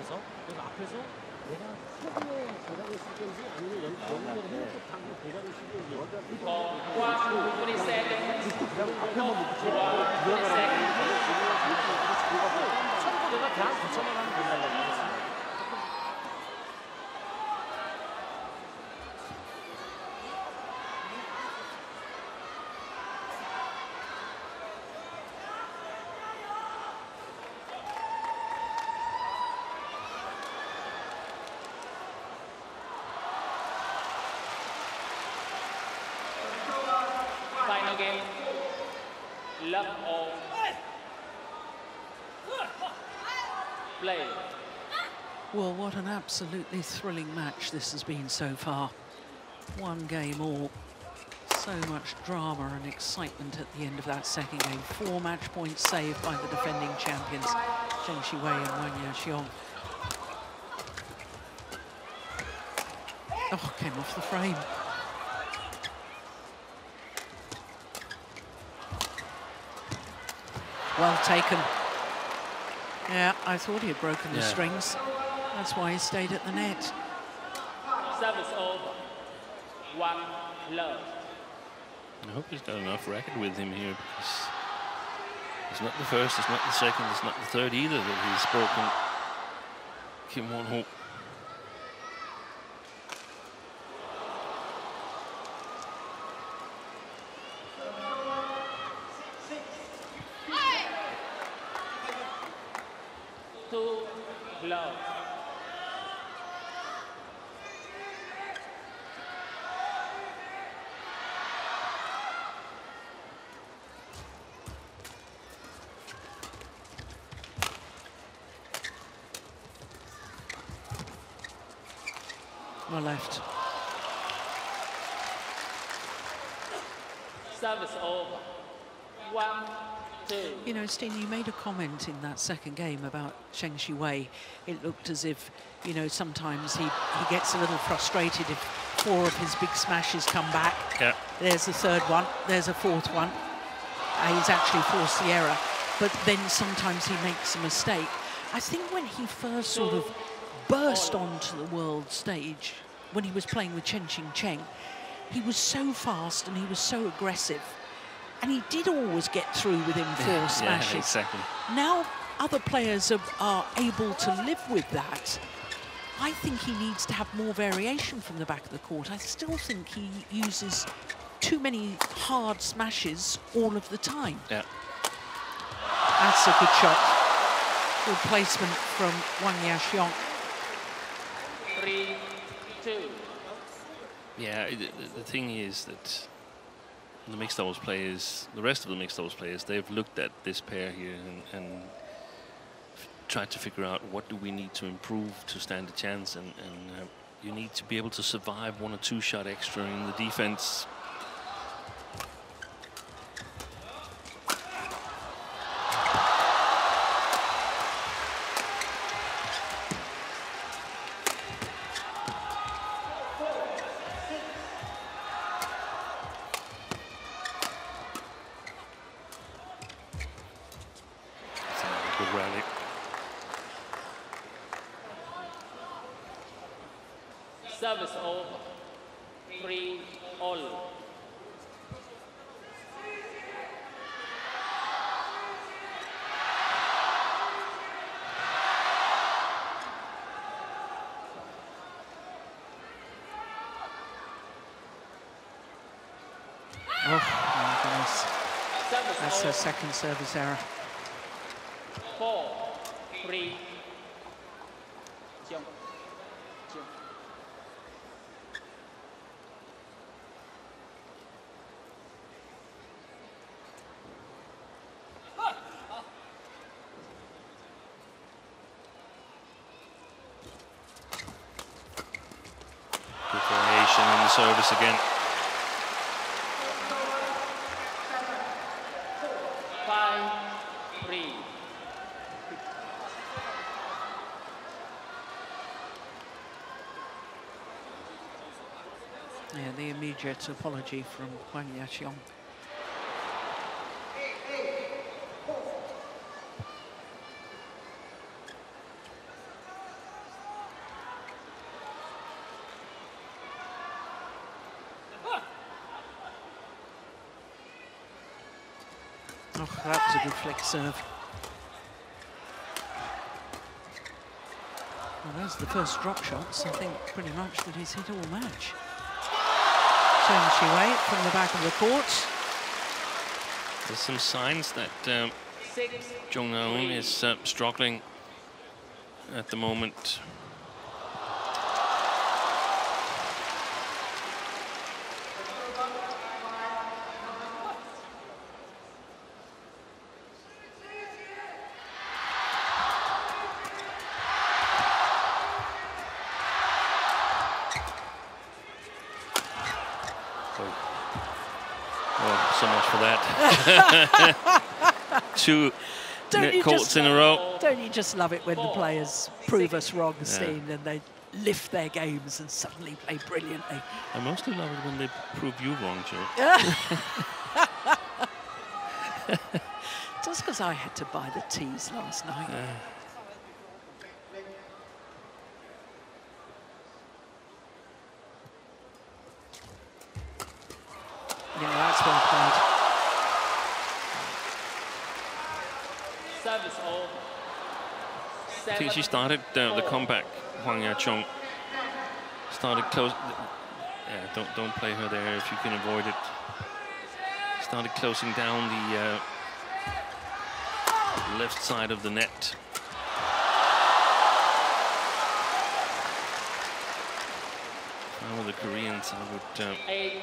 앞에서. 그래서 앞에서 내가 초기에 대단을 쓸 건지 아니면 연, 연결을 해놓고 방금 대단을 쓸 건지. 처음부터 내가 대한 거쳐만 하면 된다고 Well, what an absolutely thrilling match this has been so far. One game all. So much drama and excitement at the end of that second game. Four match points saved by the defending champions, Zheng Siwei and Huang Yaqiong. Oh, came off the frame. Well taken. Yeah, I thought he had broken the strings. That's why he stayed at the net. Service over. One love. I hope he's got enough record with him here because it's not the first, it's not the second, it's not the third either that he's broken Kim Won-ho. left. Know, Steen, you made a comment in that second game about Zheng Siwei. It looked as if, you know, sometimes he, he gets a little frustrated if four of his big smashes come back. Yeah. There's the third one. There's a fourth one. Uh, he's actually forced the error. But then sometimes he makes a mistake. I think when he first sort of burst onto the world stage, when he was playing with Chen Qingchen, he was so fast and he was so aggressive. And he did always get through within four yeah, smashes. Yeah, exactly. Now other players are, are able to live with that. I think he needs to have more variation from the back of the court. I still think he uses too many hard smashes all of the time. Yeah. That's a good shot. Good placement from Huang Yaqiong. Three, two. Yeah, the, the thing is that the mixed doubles players, the rest of the mixed doubles players, they've looked at this pair here and, and tried to figure out what do we need to improve to stand a chance, and, and uh, you need to be able to survive one or two shot extra in the defense second service error. Four, three, jump, jump. Good variation in the service again. Apology from Huang Yaqiong. Oh, that was a good flick serve. Well, there's the first drop shots, I think, pretty much that he's hit all match. Zheng Siwei from the back of the court. There's some signs that um, Jeong Na Eun is uh, struggling at the moment. Two courts in a row. Don't you just love it when the players prove us wrong, Steen, yeah. and they lift their games and suddenly play brilliantly? I mostly love it when they prove you wrong, Joe. just because I had to buy the teas last night. Yeah, that's well played. Service all. Think she started uh, the comeback, Huang Yaqiong. Started close. Yeah, don't don't play her there if you can avoid it. Started closing down the uh, left side of the net. Now the Koreans, I would. Uh, Eight,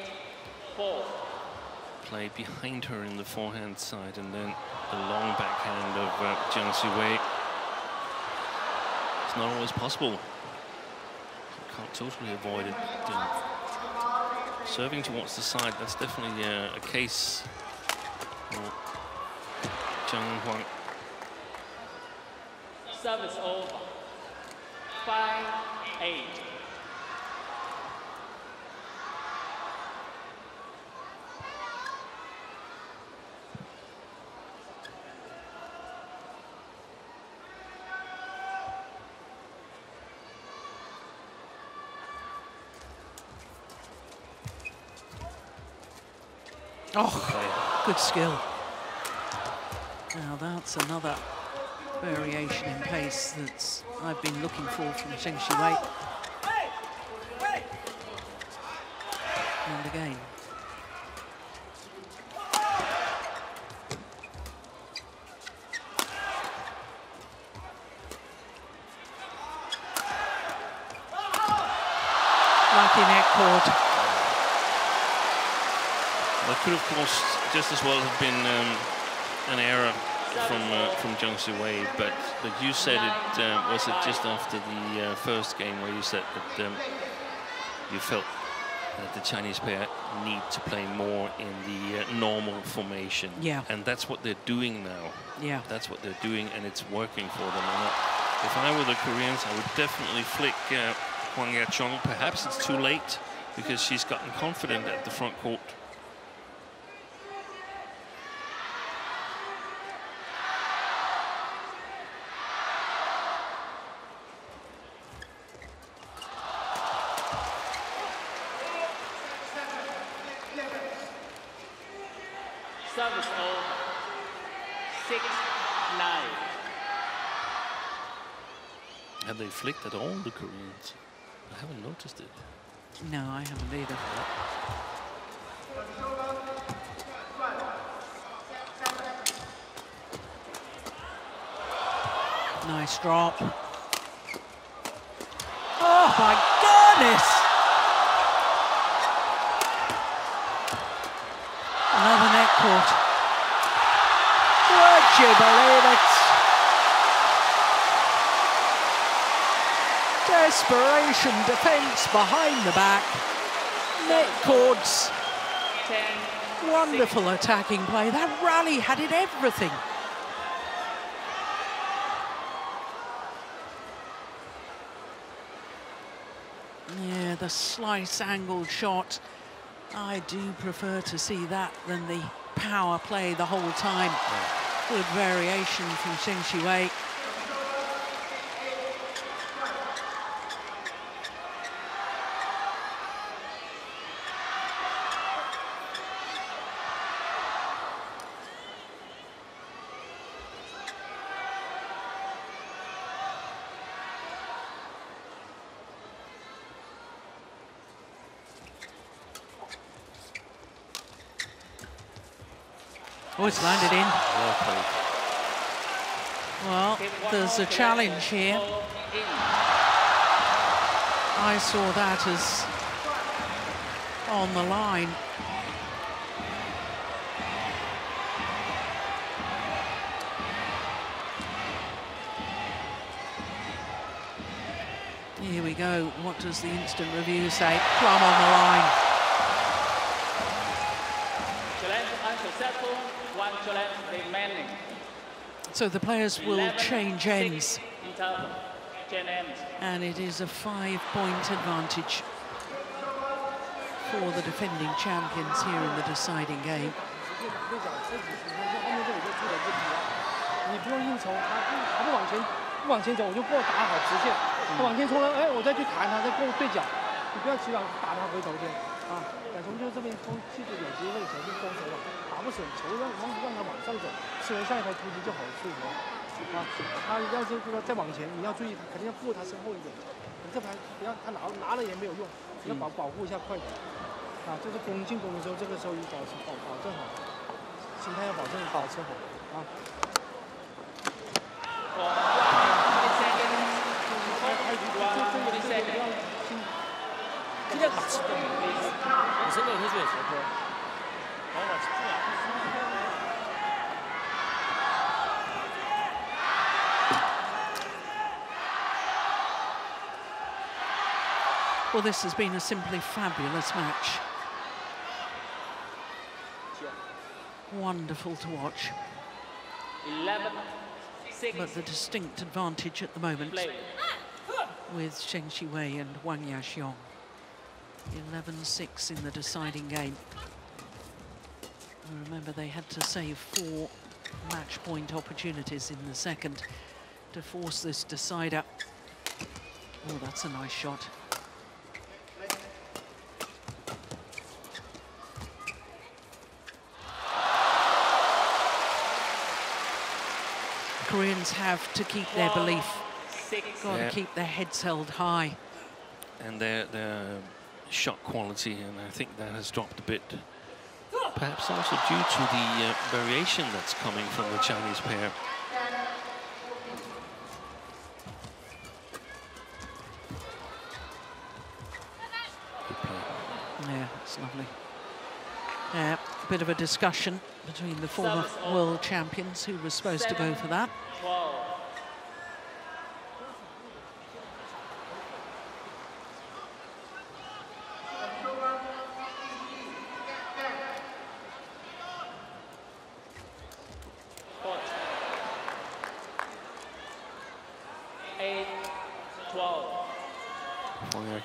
play behind her in the forehand side and then the long backhand of uh, Zheng Siwei. It's not always possible. You can't totally avoid it. Serving towards the side, that's definitely uh, a case for Zheng Huang. Service over. Five, eight. Oh, good skill. Now that's another variation in pace that I've been looking for from Zheng Siwei. And again. Lucky net cord could, of course, just as well have been um, an error from uh, from Zheng Siwei, but but you said it uh, was it just after the uh, first game where you said that um, you felt that the Chinese pair need to play more in the uh, normal formation. Yeah. And that's what they're doing now. Yeah. That's what they're doing, and it's working for them. And if I were the Koreans, I would definitely flick uh, Huang Yaqiong. Perhaps it's too late because she's gotten confident at the front court. Flicked at all, the Koreans. I haven't noticed it. No, I haven't either. Nice drop. Oh my goodness! Another net court. Would you believe it? Desperation defence behind the back. Net cords. Wonderful attacking play. That rally had it everything. Yeah, the slice angled shot. I do prefer to see that than the power play the whole time. Good variation from Zheng Siwei. It's landed in. Well, there's a challenge here. I saw that as on the line. Here we go. What does the instant review say? Plum on the line. One challenge remaining. So the players will change ends. And it is a five-point advantage for the defending champions here in the deciding game. 你啊改从就这边风气质点直那个球就装球吧打不死球让让让他往上走吃完下一台突击就好了啊他要是就说再往前你要注意他肯定要护他身后一点你这牌不要他拿拿了也没有用你要保保护一下快点。啊这是攻进攻的时候这个时候你保持保保证好心态要保证保持好啊。哇 그냥 생각을 해줘야죠. Well, this has been a simply fabulous match. Wonderful to watch. 11, but the distinct advantage at the moment with Zheng Siwei and Huang Yaqiong. 11-6 in the deciding game. Remember, they had to save four match point opportunities in the second to force this decider. Oh, that's a nice shot. Koreans have to keep their belief. Got to keep their heads held high. And their, their shot quality, and I think that has dropped a bit. Perhaps also due to the uh, variation that's coming from the Chinese pair. Yeah, it's lovely. Yeah, a bit of a discussion between the former world champions who were supposed to go for that.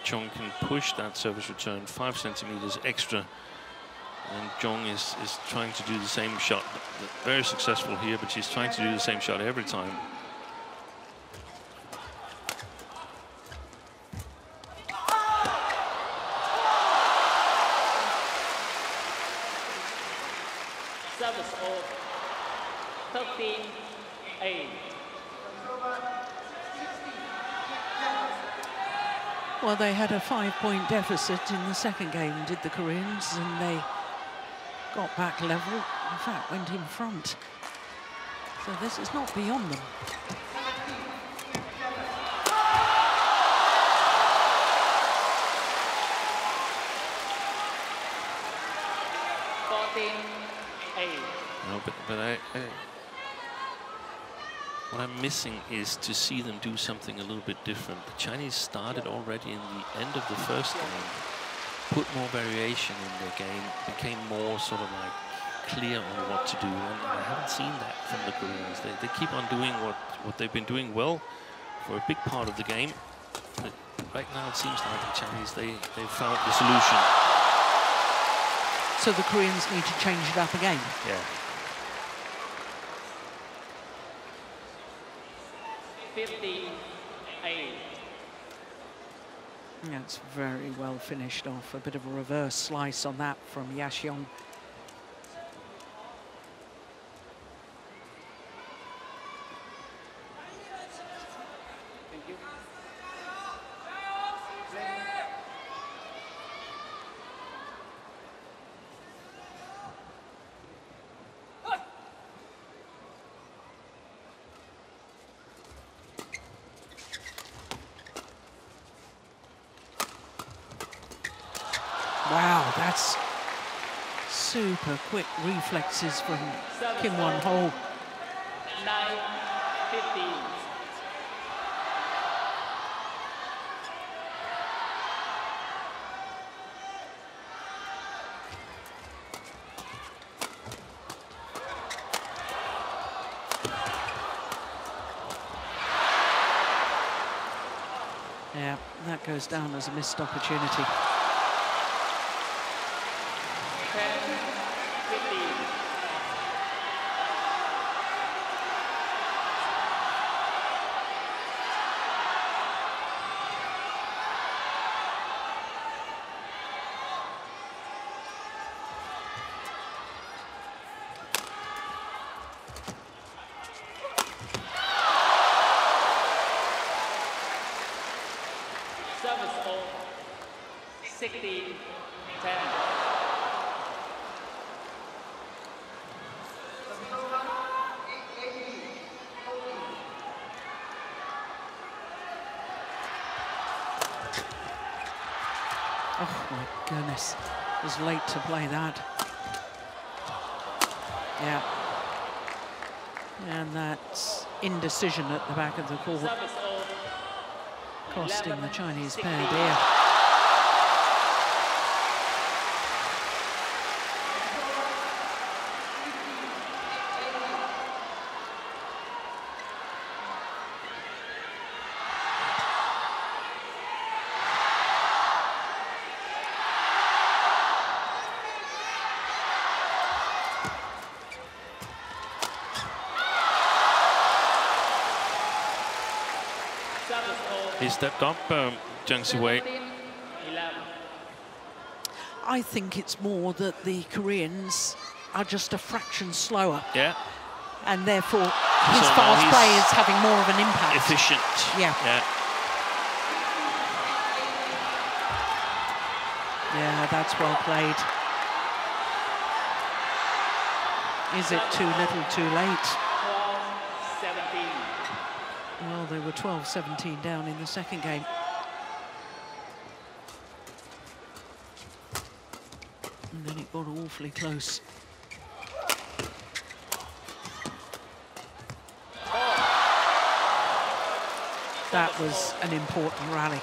Chong can push that service return five centimeters extra. And Zhong is, is trying to do the same shot. Very successful here, but she's trying to do the same shot every time. Service over. 13 8. Well, they had a five-point deficit in the second game, did the Koreans, and they got back level. In fact, went in front. So this is not beyond them. No, but, but I, I what I'm missing is to see them do something a little bit different. The Chinese started already in the end of the first game, put more variation in their game, became more sort of like clear on what to do, and I haven't seen that from the Koreans. They, they keep on doing what, what they've been doing well for a big part of the game. But right now it seems like the Chinese, they, they found the solution. So the Koreans need to change it up again? Yeah. It's very well finished off. A bit of a reverse slice on that from Yaqiong. reflexes from Seven, Kim Won Ho. Yeah, that goes down as a missed opportunity. Oh, was late to play that. Yeah. And that's indecision at the back of the court, costing the Chinese pair dear. Stepped up, um, Zheng Siwei. I think it's more that the Koreans are just a fraction slower. Yeah. And therefore, his so fast play is having more of an impact. Efficient. Yeah. Yeah. Yeah, that's well played. Is it too little, too late? Well, they were 12-17 down in the second game. And then it got awfully close. That was an important rally.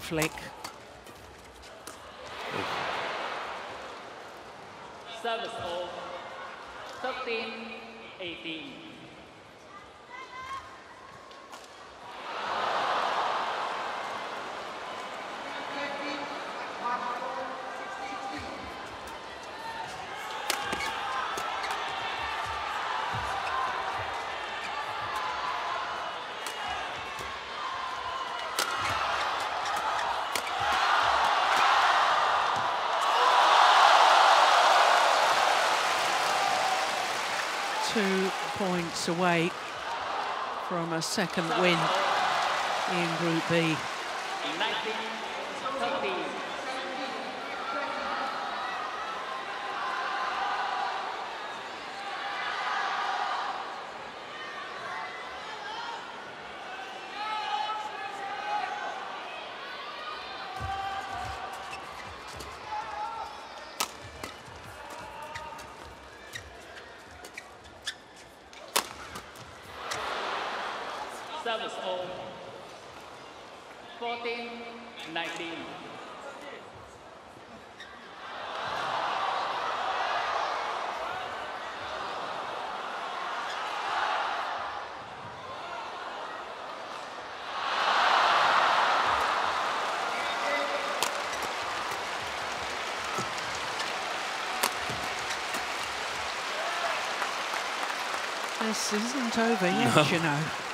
Flick. Service of 13, 18. Points away from a second win in Group B. Isn't over yet, no. you know.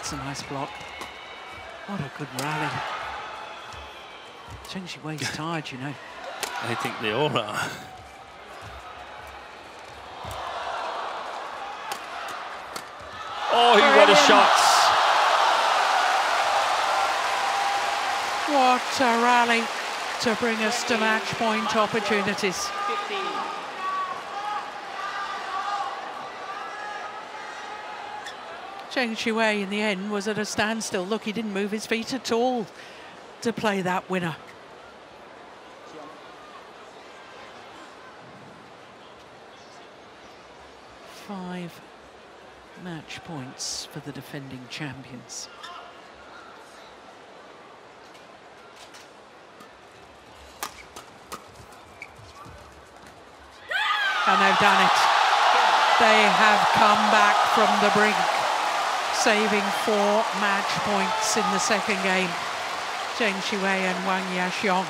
That's a nice block. What a good rally. Zheng Siwei's tired, you know. I think they all are. Oh, he got a shot. What a rally to bring us to match point opportunities. Zheng Siwei in the end was at a standstill. Look, he didn't move his feet at all to play that winner. Five match points for the defending champions. And they've done it. They have come back from the brink, saving four match points in the second game. Zheng Siwei and Huang Yaqiong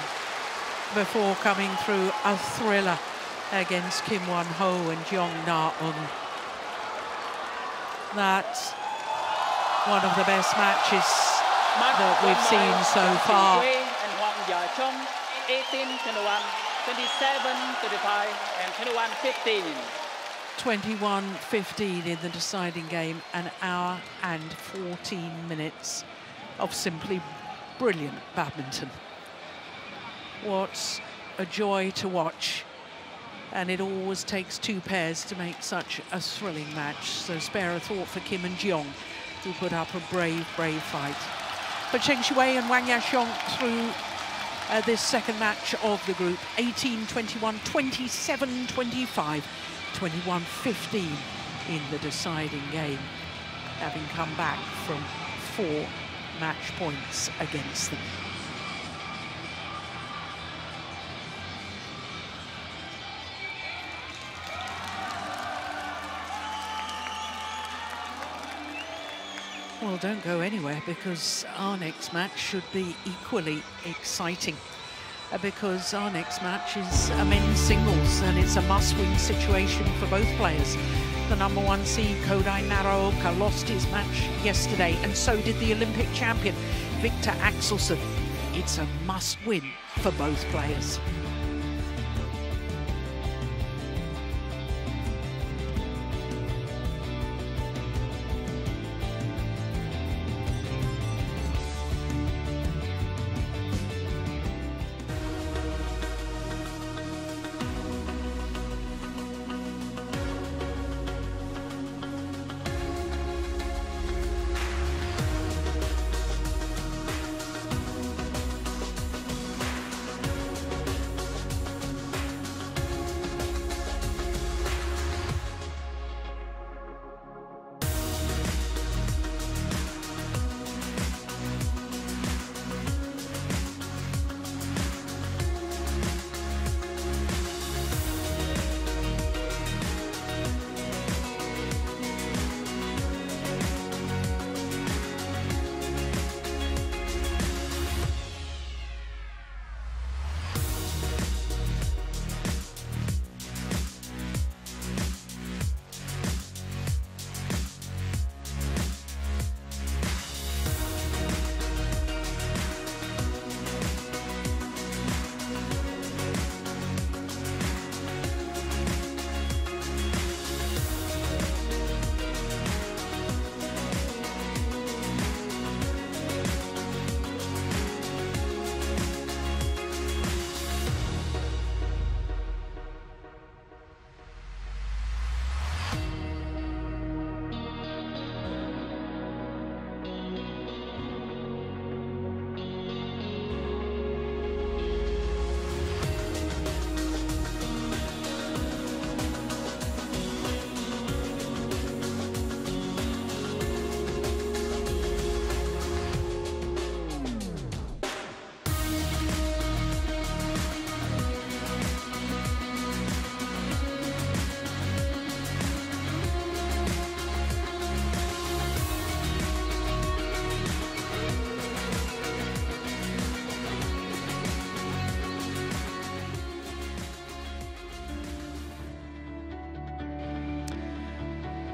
before coming through a thriller against Kim Won Ho and Jeong Na Eun. That's one of the best matches that we've seen so far. And Huang Yaqiong, 18 21, 27 35, and 21 15. 21-15 in the deciding game, an hour and 14 minutes of simply brilliant badminton. What a joy to watch and it always takes two pairs to make such a thrilling match. So spare a thought for Kim and Jeong, who put up a brave, brave fight. But Zheng Siwei and Huang Yaqiong through uh, this second match of the group, 18-21, 27-25, 21-15 in the deciding game, having come back from four match points against them. Well, don't go anywhere because our next match should be equally exciting Uh, because our next match is a men's singles and it's a must-win situation for both players. The number one seed, Kodai Naraoka, lost his match yesterday and so did the Olympic champion, Viktor Axelsen. It's a must-win for both players.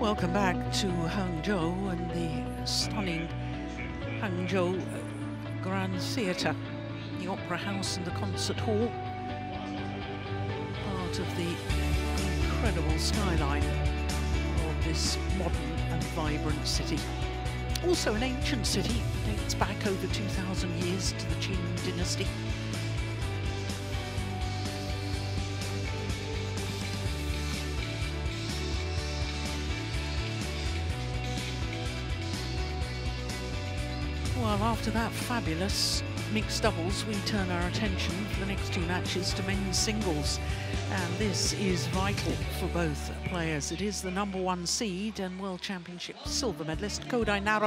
Welcome back to Hangzhou and the stunning Hangzhou uh, Grand Theatre, the Opera House and the Concert Hall, part of the incredible skyline of this modern and vibrant city. Also an ancient city, dates back over 2,000 years to the Qin dynasty. Fabulous mixed doubles, we turn our attention for the next two matches to men's singles. And this is vital for both players. It is the number one seed and World Championship silver medalist Kodai Naro